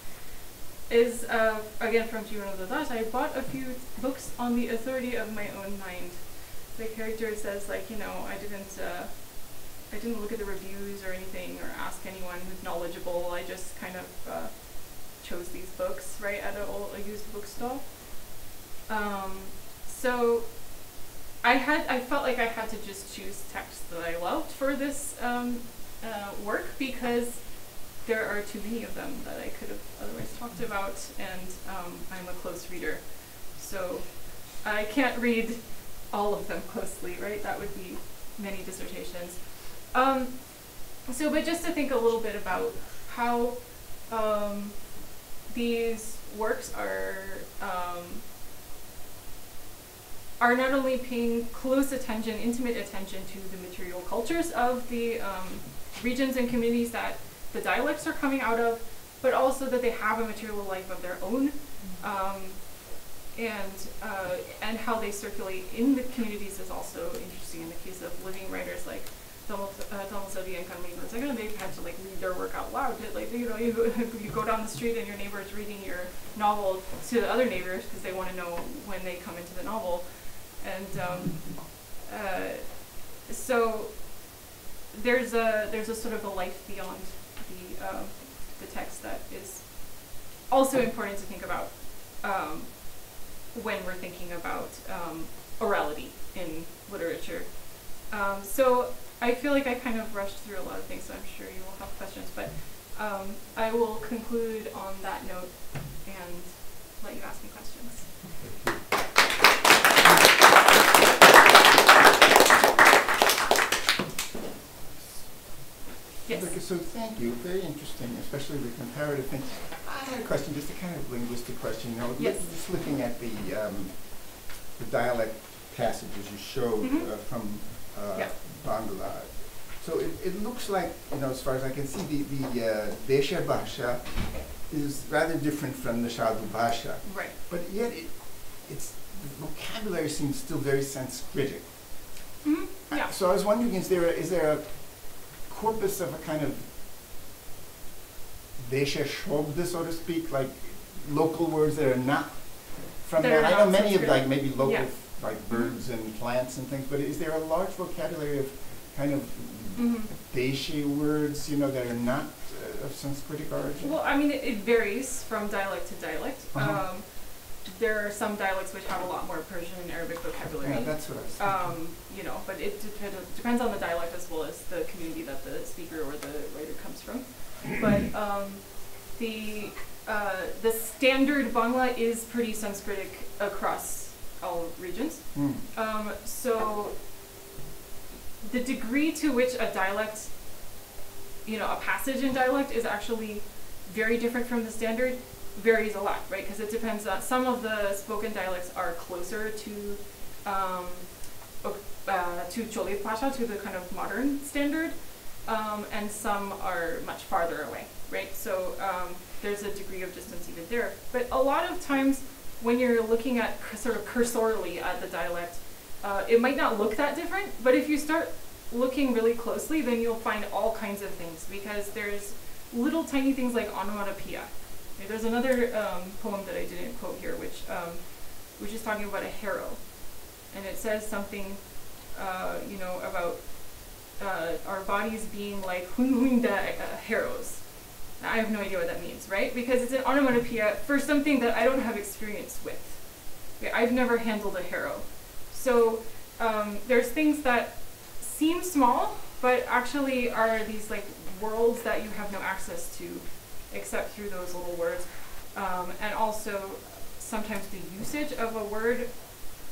is uh, again from Jibanananda Das. I bought a few books on the authority of my own mind. The character says like you know I didn't uh, I didn't look at the reviews or anything or ask anyone who's knowledgeable. I just kind of uh, chose these books right at a, a used bookstore. Um, so I had I felt like I had to just choose texts that I loved for this um, uh, work because there are too many of them that I could have otherwise talked about, and um, I'm a close reader, so I can't read all of them closely, right? That would be many dissertations. Um, so, but just to think a little bit about how um, these works are um, are not only paying close attention, intimate attention to the material cultures of the um, regions and communities that the dialects are coming out of, but also that they have a material life of their own, um, and uh, and how they circulate in the communities is also interesting. In the case of living writers like Donald uh, Sylvia and Kanmani Gunasegaran, they've had to like read their work out loud. Like you know, [laughs] you, you go down the street and your neighbor is reading your novel to the other neighbors because they want to know when they come into the novel and um, uh, so there's a there's a sort of a life beyond the uh, the text that is also important to think about um, when we're thinking about um, orality in literature. Um, so I feel like I kind of rushed through a lot of things, so I'm sure you will have questions, but um, I will conclude on that note and let you ask me questions. Yes. Okay, so thank you, very interesting, especially the comparative thing. I had a question, just a kind of linguistic question, you know, Yes. just looking at the, um, the dialect passages you showed Mhm. uh, from uh, Yeah. Bangla. So it, it looks like, you know, as far as I can see, the, the uh, Desha Bhasha is rather different from the Sadhu Bhasha, Right. but yet it, it's, the vocabulary seems still very Sanskritic. hmm Yeah. So I was wondering, is there a, is there a corpus of a kind of Desha Shobda, so to speak, like local words that are not from are I know many of like maybe local, Yeah. like birds and plants and things, but is there a large vocabulary of kind of hmm words, you know, that are not uh, of Sanskritic origin? Well, I mean, it, it varies from dialect to dialect. Uh-huh. Um, there are some dialects which have a lot more Persian and Arabic vocabulary. yeah, that's what I was um, you know, but it dep- depends on the dialect as well as the community that the speaker or the writer comes from. [clears throat] But um, the uh, the standard Bangla is pretty Sanskritic across all regions. Hmm. Um, so the degree to which a dialect, you know, a passage in dialect is actually very different from the standard varies a lot, right? Because it depends on some of the spoken dialects are closer to um, uh, to Cholit Bhasha, to the kind of modern standard, um, and some are much farther away, right? So um, there's a degree of distance even there. But a lot of times when you're looking at sort of cursorily at the dialect, uh, it might not look that different, but if you start looking really closely, then you'll find all kinds of things because there's little tiny things like onomatopoeia. There's another um, poem that I didn't quote here, which um, which is talking about a harrow, and it says something, uh, you know, about uh, our bodies being like hunhunda uh, harrows. I have no idea what that means, right? Because it's an onomatopoeia for something that I don't have experience with. Okay, I've never handled a harrow, so um, there's things that seem small, but actually are these like worlds that you have no access to except through those little words. Um, and also, sometimes the usage of a word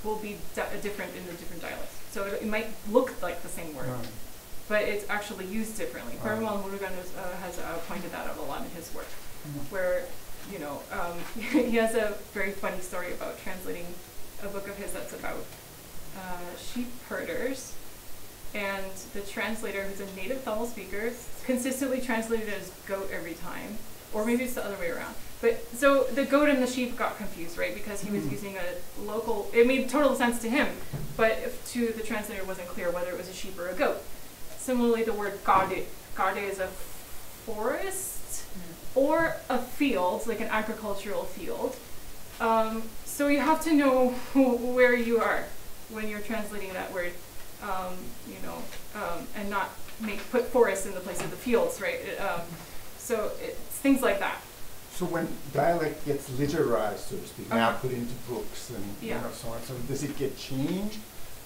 will be di- different in the different dialects. So it, it might look like the same word, Right. but it's actually used differently. Right. Perumal Murugan uh, has uh, pointed that out a lot in his work, Mhm. where, you know, um, [laughs] he has a very funny story about translating a book of his that's about uh, sheep herders and the translator, who's a native Tamil speaker, consistently translated it as goat every time, or maybe it's the other way around. But so the goat and the sheep got confused, right? Because he was Mhm. using a local. It made total sense to him, but if to the translator, it wasn't clear whether it was a sheep or a goat. Similarly, the word gade, gade is a forest or a field, like an agricultural field. Um, so you have to know [laughs] where you are when you're translating that word, um, you know, um, and not make put forests in the place of the fields, right? It, um, so it's things like that. So when dialect gets literized, so to speak, now Uh-huh. put into books and you Yeah. know so on, so does it get changed?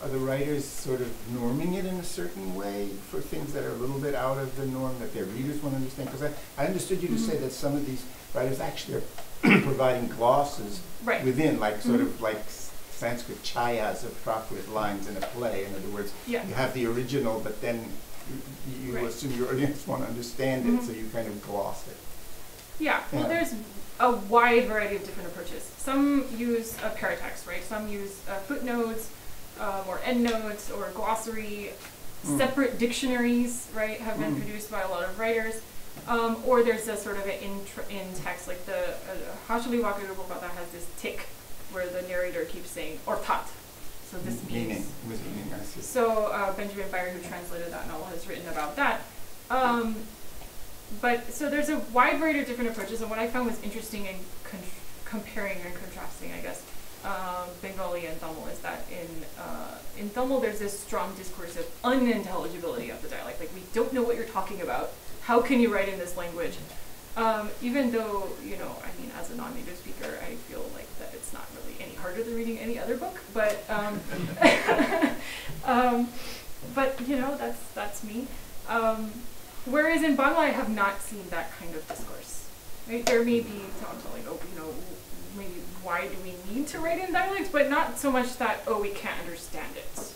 Are the writers sort of norming it in a certain way for things that are a little bit out of the norm that their readers won't understand? Because I, I understood you to say Mhm. that some of these writers actually are [clears throat] providing glosses Right. within, like sort Mhm. of like Sanskrit chayas of Prakrit lines in a play. In other words, Yeah. you have the original, but then you, you Right. assume your audience [laughs] won't understand it, Mhm. so you kind of gloss it. Yeah, well, Yeah. there's a wide variety of different approaches. Some use a paratext, right? Some use uh, footnotes, um, or endnotes, or glossary. Mm. Separate dictionaries, right, have been Mm. produced by a lot of writers. Um, or there's a sort of an in, in text, like the uh, Hansuli has this tick where the narrator keeps saying ortat. So this meaning, means meaning, I see. so uh, Benjamin Baer, who translated that novel, has written about that. Um, but so there's a wide variety of different approaches, and what I found was interesting in comparing and contrasting, I guess, um, Bengali and Tamil is that in uh, in Tamil there's this strong discourse of unintelligibility of the dialect. Like we don't know what you're talking about. How can you write in this language? Um, even though you know, I mean, as a non-native speaker, I feel like that it's not really any than reading any other book. But um, [laughs] um, but you know, that's that's me. Um, whereas in Bangla, I have not seen that kind of discourse. Right? There may be to like, oh, you know, maybe why do we need to write in dialects, but not so much that oh, we can't understand it.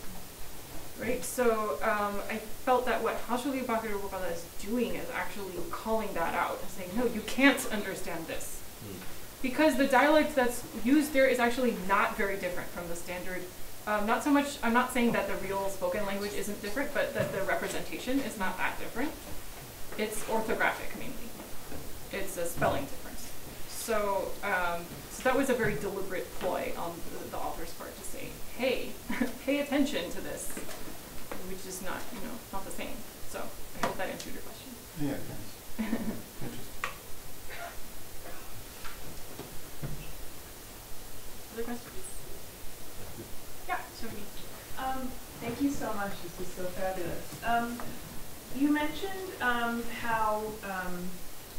Right? So um, I felt that what Hansuli Wukala is doing is actually calling that out and saying, no, you can't understand this. Because the dialect that's used there is actually not very different from the standard. Um, not so much, I'm not saying that the real spoken language isn't different, but that the representation is not that different. It's orthographic mainly. It's a spelling difference. So, um, so that was a very deliberate ploy on the, the author's part to say, hey, [laughs] pay attention to this, which is not, you know, not the same. So I hope that answered your question. Yeah, thanks. [laughs] Interesting. Other questions? Yeah, Shoni. Um, thank you so much. This is so fabulous. Um, you mentioned um, how um,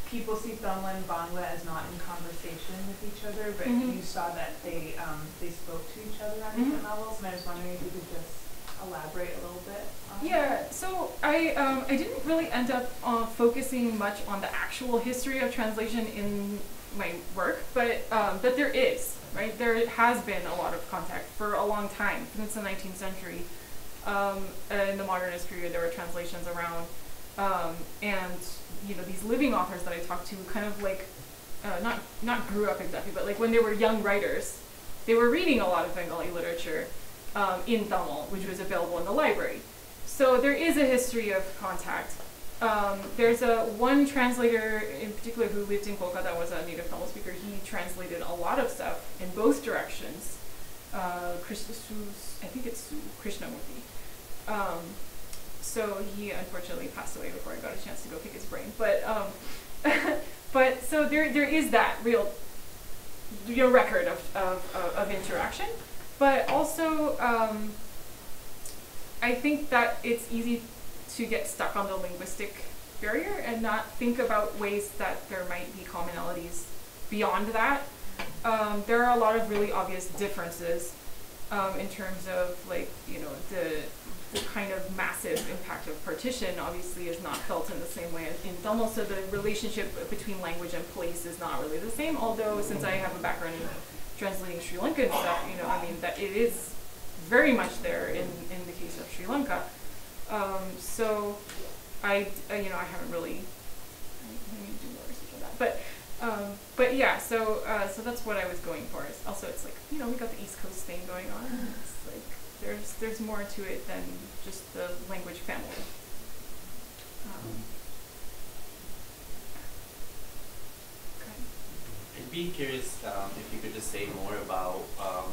people see Tamil and Bangla as not in conversation with each other, but Mhm. you saw that they um, they spoke to each other on Mhm. different levels, and I was wondering if you could just elaborate a little bit. On Yeah, so I um, I didn't really end up uh, focusing much on the actual history of translation in my work, but um, but there is right. There has been a lot of contact for a long time since the 19th century. Um, in the modernist period, there were translations around, um, and you know these living authors that I talked to kind of like uh, not not grew up exactly, but like when they were young writers, they were reading a lot of Bengali literature um, in Tamil, which was available in the library. So there is a history of contact. Um, there's a one translator in particular who lived in Kolkata was a native Tamil speaker. He translated a lot of stuff in both directions. Uh, Krishna, I think it's Krishnamurti. Um, so he unfortunately passed away before I got a chance to go pick his brain. But um, [laughs] but so there there is that real real record of of, of, interaction. But also um, I think that it's easy to get stuck on the linguistic barrier and not think about ways that there might be commonalities beyond that. Um, there are a lot of really obvious differences um, in terms of like you know the the kind of massive impact of partition obviously is not felt in the same way as in Tamil. So the relationship between language and place is not really the same. Although since I have a background in translating Sri Lankan stuff, you know, I mean that it is very much there in in the case of Sri Lanka. Um, so I uh, you know I haven't really I to do more research on that, but. Um, but yeah, so uh, so that's what I was going for. Also, it's like you know we got the East Coast thing going on. It's like there's there's more to it than just the language family. Um, okay. I'd be curious um, if you could just say more about um,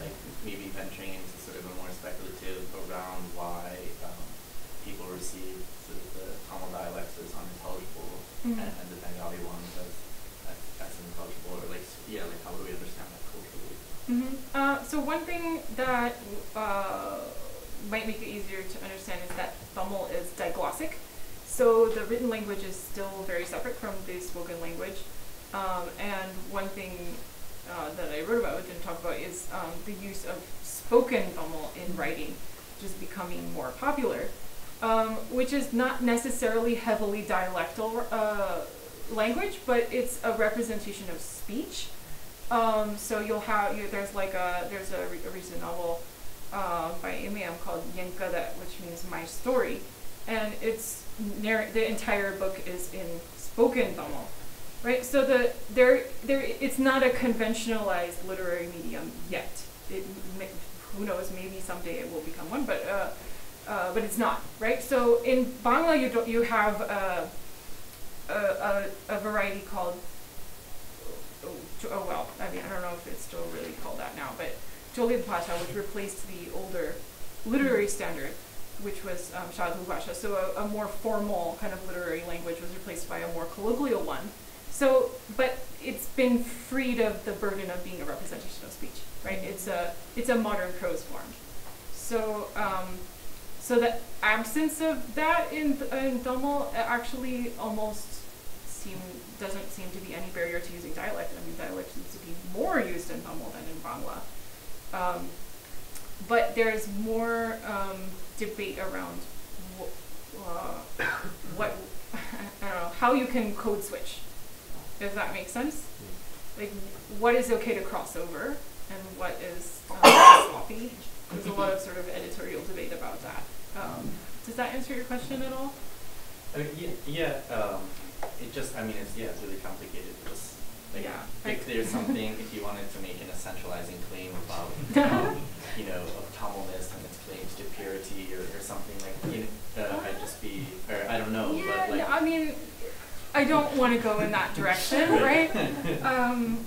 like maybe venturing into sort of a more speculative around why um, people receive sort of the Tamil dialects as unintelligible Mhm. and, and the Bengali ones as, as, as intelligible or like yeah like how do we understand that culturally? hmm Uh, so one thing that uh, might make it easier to understand is that Tamil is diglossic. So the written language is still very separate from the spoken language. Um, and one thing uh, that I wrote about, but didn't talk about, is um, the use of spoken Tamil in writing, which is becoming more popular, um, which is not necessarily heavily dialectal uh, language, but it's a representation of speech. Um, so you'll have you, there's like a there's a, re- a recent novel um, by Imayam called Yenka that which means my story, and it's narr- the entire book is in spoken Tamil, right? So the there there it's not a conventionalized literary medium yet. It who knows maybe someday it will become one, but uh, uh, but it's not right. So in Bangla you don't you have a a, a, a variety called oh, oh well, I mean, I don't know if it's still really called that now, but Cholit Bhasha, which replaced the older literary standard, which was um, Pasha. So a, a more formal kind of literary language was replaced by a more colloquial one. So, but it's been freed of the burden of being a representation of speech, right? It's a it's a modern prose form. So, um, so the absence of that in in Tamil actually almost seem doesn't seem to be any barrier to using dialect. I mean, dialect seems to be more used in Tamil than in Bangla. Um, but there's more um, debate around wh- uh, what [laughs] I don't know how you can code switch. If that makes sense, like what is okay to cross over and what is um, sloppy. There's a lot of sort of editorial debate about that. Um, does that answer your question at all? I mean, yeah, yeah. It just, I mean, it's yeah, it's really complicated. Just like Yeah, if there's something, if you wanted to make an essentializing claim about, um, [laughs] you know, of Tamilness and its claims to purity or, or something like, you know, uh, I'd just be, or I don't know, yeah, but like. no, I mean, I don't want to go in that direction, right? [laughs] Um,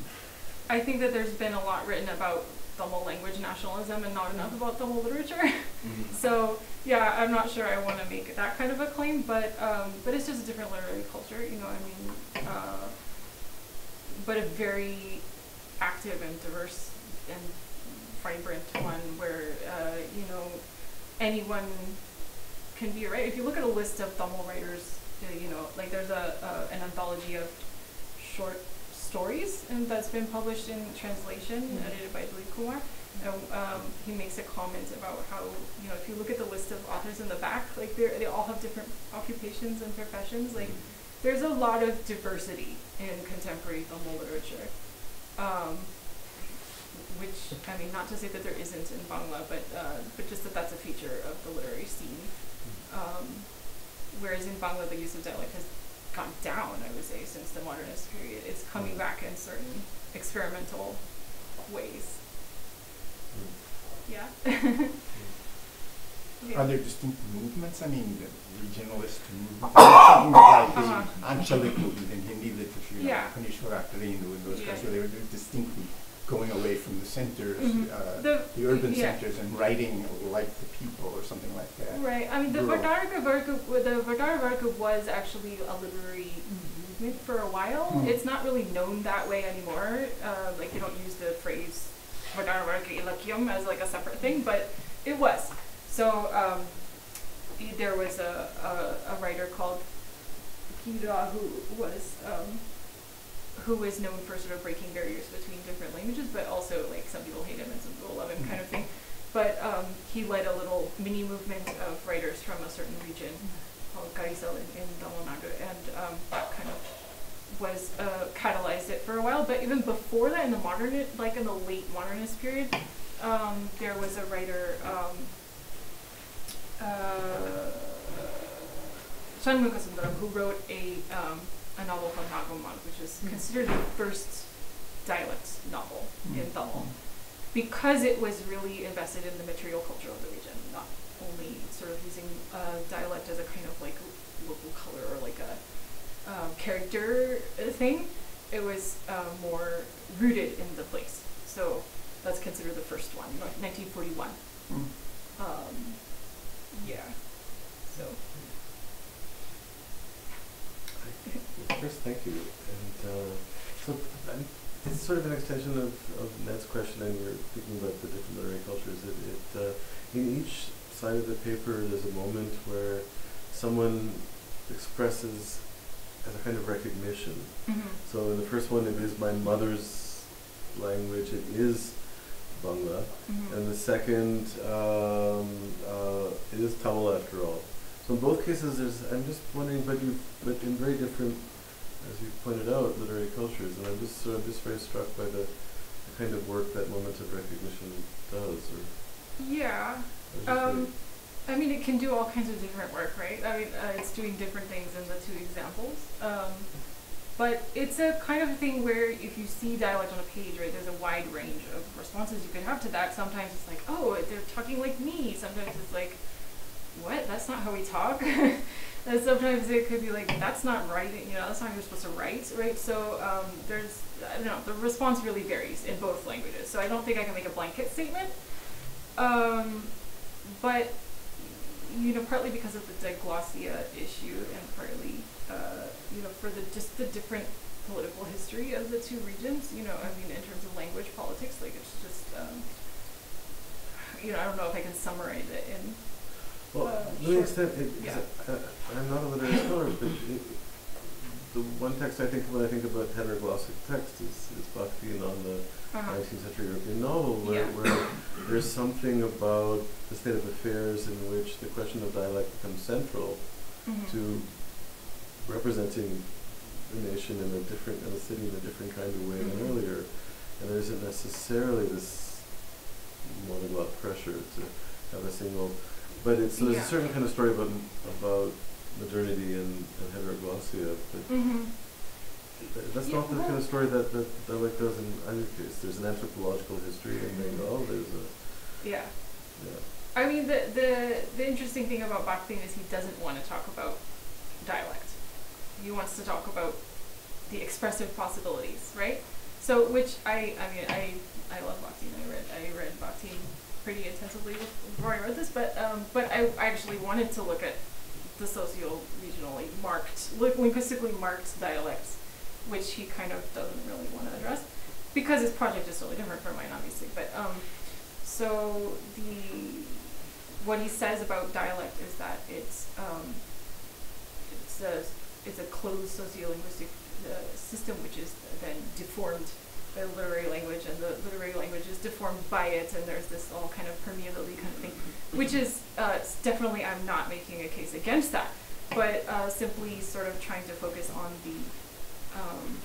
I think that there's been a lot written about Tamil language nationalism and not enough about the whole literature. Mhm. [laughs] so yeah, I'm not sure I want to make that kind of a claim, but um, but it's just a different literary culture, you know. I mean, uh, but a very active and diverse and vibrant one where uh, you know anyone can be a writer. If you look at a list of Tamil writers, uh, you know, like there's a, a an anthology of short stories and that's been published in translation, Mhm. edited by Dilip Kumar. And, um, he makes a comment about how you know if you look at the list of authors in the back, like they they all have different occupations and professions. Like there's a lot of diversity in contemporary Tamil literature. Um, which I mean, not to say that there isn't in Bangla, but uh, but just that that's a feature of the literary scene. Um, whereas in Bangla, the use of dialect has gone down, I would say, since the modernist period. It's coming mm-hmm. back in certain experimental ways. Mm. Mm. [laughs] Yeah. Are there distinct movements? I mean, the regionalist movement. I'm [coughs] thinking of like the Uh-huh. Anchalik movement in Hindi literature, Yeah. Phanishwar Nath Renu and those guys, Yeah. where they were distinctly going away from the centers, Mhm. uh, The- the urban yeah. centers, and writing like the people or something like that. Right. I mean, the. Vardarika Varga, the Varga was actually a literary movement for a while. Hmm. It's not really known that way anymore. Uh, like they don't use the phrase Vardara Varga Ilakium as like a separate thing, but it was. So um, there was a, a, a writer called Kira who was um, who was known for sort of breaking barriers between different languages, but also like some people hate him and some people love him, kind of thing. But um, he led a little mini movement of writers from a certain region called Karisal in, in Tamil Nadu, and um, that kind of was uh, catalyzed it for a while. But even before that, in the modern, like in the late modernist period, um, there was a writer, um, uh, Shanmuga Sundaram, who wrote a um, a novel called Nagammal, which is Mm. considered the first dialect novel in Mm. Tamil because it was really invested in the material culture of the region, not only sort of using uh, dialect as a kind of like local color or like a um, character uh, thing. It was uh, more rooted in the place. So that's considered the first one, 1941. Mm. Um, yeah. So. Chris, thank you. And uh, so um, it's sort of an extension of, of Ned's question, and we're thinking about the different literary cultures. It, it uh, in each side of the paper, there's a moment where someone expresses as a kind of recognition. Mm-hmm. So in the first one, it is my mother's language. It is Bangla. Mm-hmm. And the second, um, uh, it is Tamil after all. So in both cases, there's. I'm just wondering, but you, but in very different, as you pointed out, literary cultures, and I'm just, so I'm just very struck by the, the kind of work that moment of recognition does. Or Yeah. I Um, I mean, it can do all kinds of different work, right? I mean, uh, it's doing different things in the two examples. Um, but it's a kind of thing where if you see dialect on a page, right, there's a wide range of responses you can have to that. Sometimes it's like, oh, they're talking like me. Sometimes it's like, what? That's not how we talk. [laughs] and sometimes it could be like, that's not writing, you know, that's not how you're supposed to write, right? So um, there's, I don't know, the response really varies in both languages. So I don't think I can make a blanket statement. Um, but you know, partly because of the diglossia issue, and partly, uh, you know, for the just the different political history of the two regions. You know, I mean, in terms of language politics, like it's just, um, you know, I don't know if I can summarize it in. Well, uh, to an sure. extent, it, Yeah. a- uh, I'm not a literary scholar, but it, the one text I think when I think about heteroglossic text is, is Bakhtin on the Uh-huh. 19th century European novel where, Yeah. where there's something about the state of affairs in which the question of dialect becomes central Mhm. to representing the nation in a different, in the city in a different kind of way Mhm. than earlier. And there isn't necessarily this monoglot pressure to have a single, but it's, there's Yeah. a certain kind of story about, about modernity and, and heteroglossia, but Mhm. Th- That's Yeah, not the well- kind of story that, that dialect does in either case. There's an anthropological history in Bengal, there's a, Yeah. yeah. I mean, the, the, the interesting thing about Bakhtin is he doesn't want to talk about dialect. He wants to talk about the expressive possibilities, right? So, which I, I mean, I, I love Bakhtin. I read, I read Bakhtin pretty intensively before I read this, but, um, but I, I actually wanted to look at the socio-regionally marked, linguistically marked dialects, which he kind of doesn't really want to address, because his project is totally different from mine, obviously. But um, so the what he says about dialect is that it's um, it's a it's a closed sociolinguistic uh, system which is then deformed by literary language, and the literary language is deformed by it, and there's this all kind of permeability kind of thing, which is uh, definitely I'm not making a case against that, but uh, simply sort of trying to focus on the um,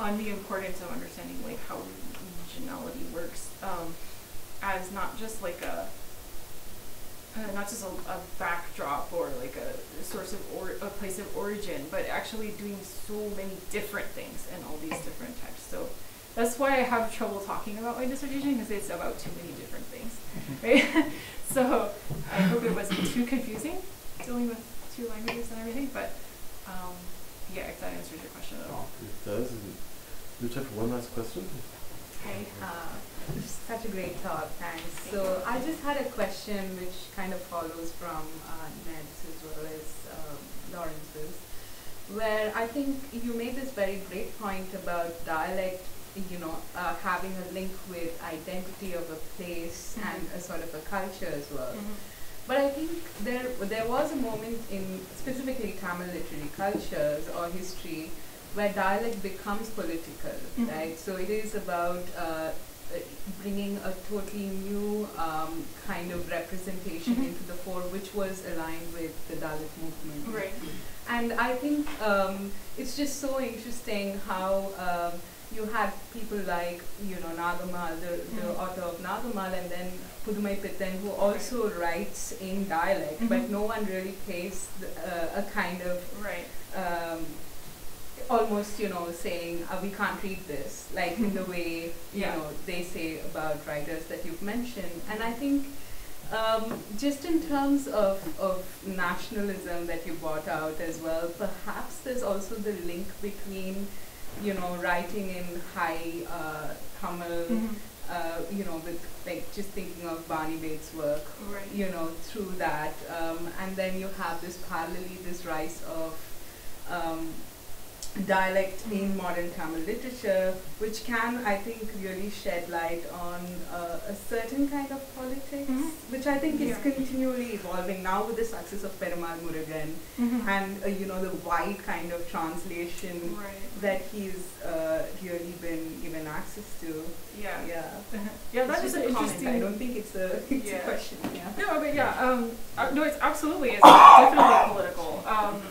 on the importance of understanding like how regionality works um, as not just like a uh, not just a, a backdrop or like a source of or a place of origin, but actually doing so many different things in all these different texts. So that's why I have trouble talking about my dissertation because it's about too many different things, [laughs] right? [laughs] so I hope it wasn't too confusing dealing with two languages and everything, but um, yeah, if that answers your question at all. It does. And we have one last question. Hi, uh, such a great talk, thanks. So I just had a question which kind of follows from uh, Ned's as well as um, Lawrence's, where I think you made this very great point about dialect, you know, uh, having a link with identity of a place Mhm. and a sort of a culture as well. Mhm. But I think there there was a moment in specifically Tamil literary cultures or history where dialect becomes political, Mhm. right? So it is about uh, bringing a totally new um, kind of representation Mhm. into the fore, which was aligned with the Dalit movement. Right. And I think um, it's just so interesting how um, you had people like, you know, Nagammal, the, the Mm. author of Nagammal, and then Pudhumaipithan, who also writes in dialect, Mhm. but no one really pays the, uh, a kind of Right. Almost, you know, saying uh, we can't read this, like in the way you Yeah. know they say about writers that you've mentioned. And I think um, just in terms of of nationalism that you brought out as well, perhaps there's also the link between, you know, writing in high uh, Tamil. Mhm. Uh, you know, with like just thinking of Barney Bate's work, Right. you know, through that. Um, and then you have this parallelly, this rise of um, dialect in modern Tamil literature, which can, I think, really shed light on uh, a certain kind of politics, Mhm. which I think is continually evolving now with the success of Perumal Murugan Mhm. and, uh, you know, the wide kind of translation right. that he's uh, really been given access to. Yeah. Yeah. Yeah, that is just an a comment. interesting. I don't think it's a, [laughs] it's Yeah. a question. Yeah. No, but yeah, um, uh, no, it's absolutely, it's definitely political. Um,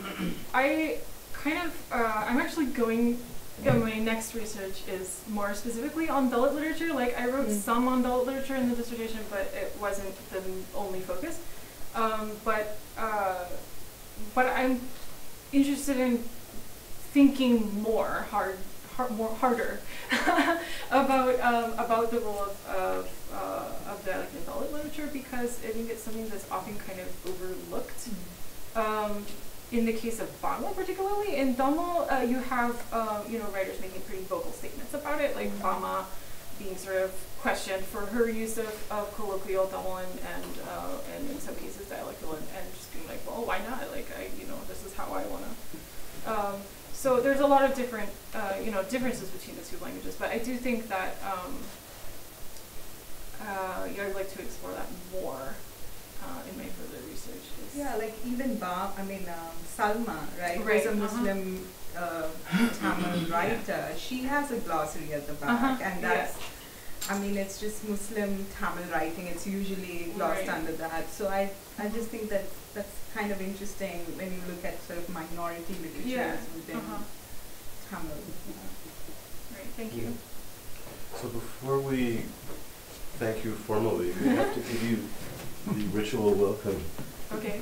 I kind of, uh, I'm actually going, yeah, my next research is more specifically on Dalit literature. Like, I wrote Mm. some on Dalit literature in the dissertation, but it wasn't the only focus. Um, but, uh, but I'm interested in thinking more hard, hard more harder [laughs] about um, about the role of of, uh, of dialect in Dalit literature because I think it's something that's often kind of overlooked. Um, in the case of Bangla particularly, in Tamil, uh, you have um, you know writers making pretty vocal statements about it, like Bama being sort of questioned for her use of, of colloquial Tamil and and, uh, and in some cases dialectal and, and just being like, well, why not? Like I, you know, this is how I wanna. Um, so there's a lot of different, uh, you know, differences between the two languages, but I do think that um, uh, yeah, I'd like to explore that more uh, in my further research. is- Yeah, like even Ba, I mean um, Salma, right? Right, Who's a uh-huh. Muslim uh, [coughs] Tamil writer. She has a glossary at the back, Uh-huh, and yeah. that's. I mean, it's just Muslim Tamil writing. It's usually glossed Right. under that. So I, I just think that that's kind of interesting when you look at sort of minority literatures Yeah, within uh-huh. Tamil. Right, thank you. So before we thank you formally, we have to give you the ritual welcome Okay.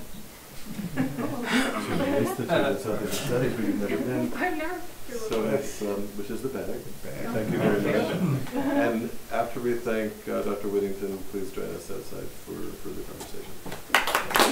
to the institute. It's something to study for you've never been. I'm nervous. So it's, um, which is the bag. Bag. Thank you very much. And after we thank uh, Dr. Whittington, please join us outside for further conversation.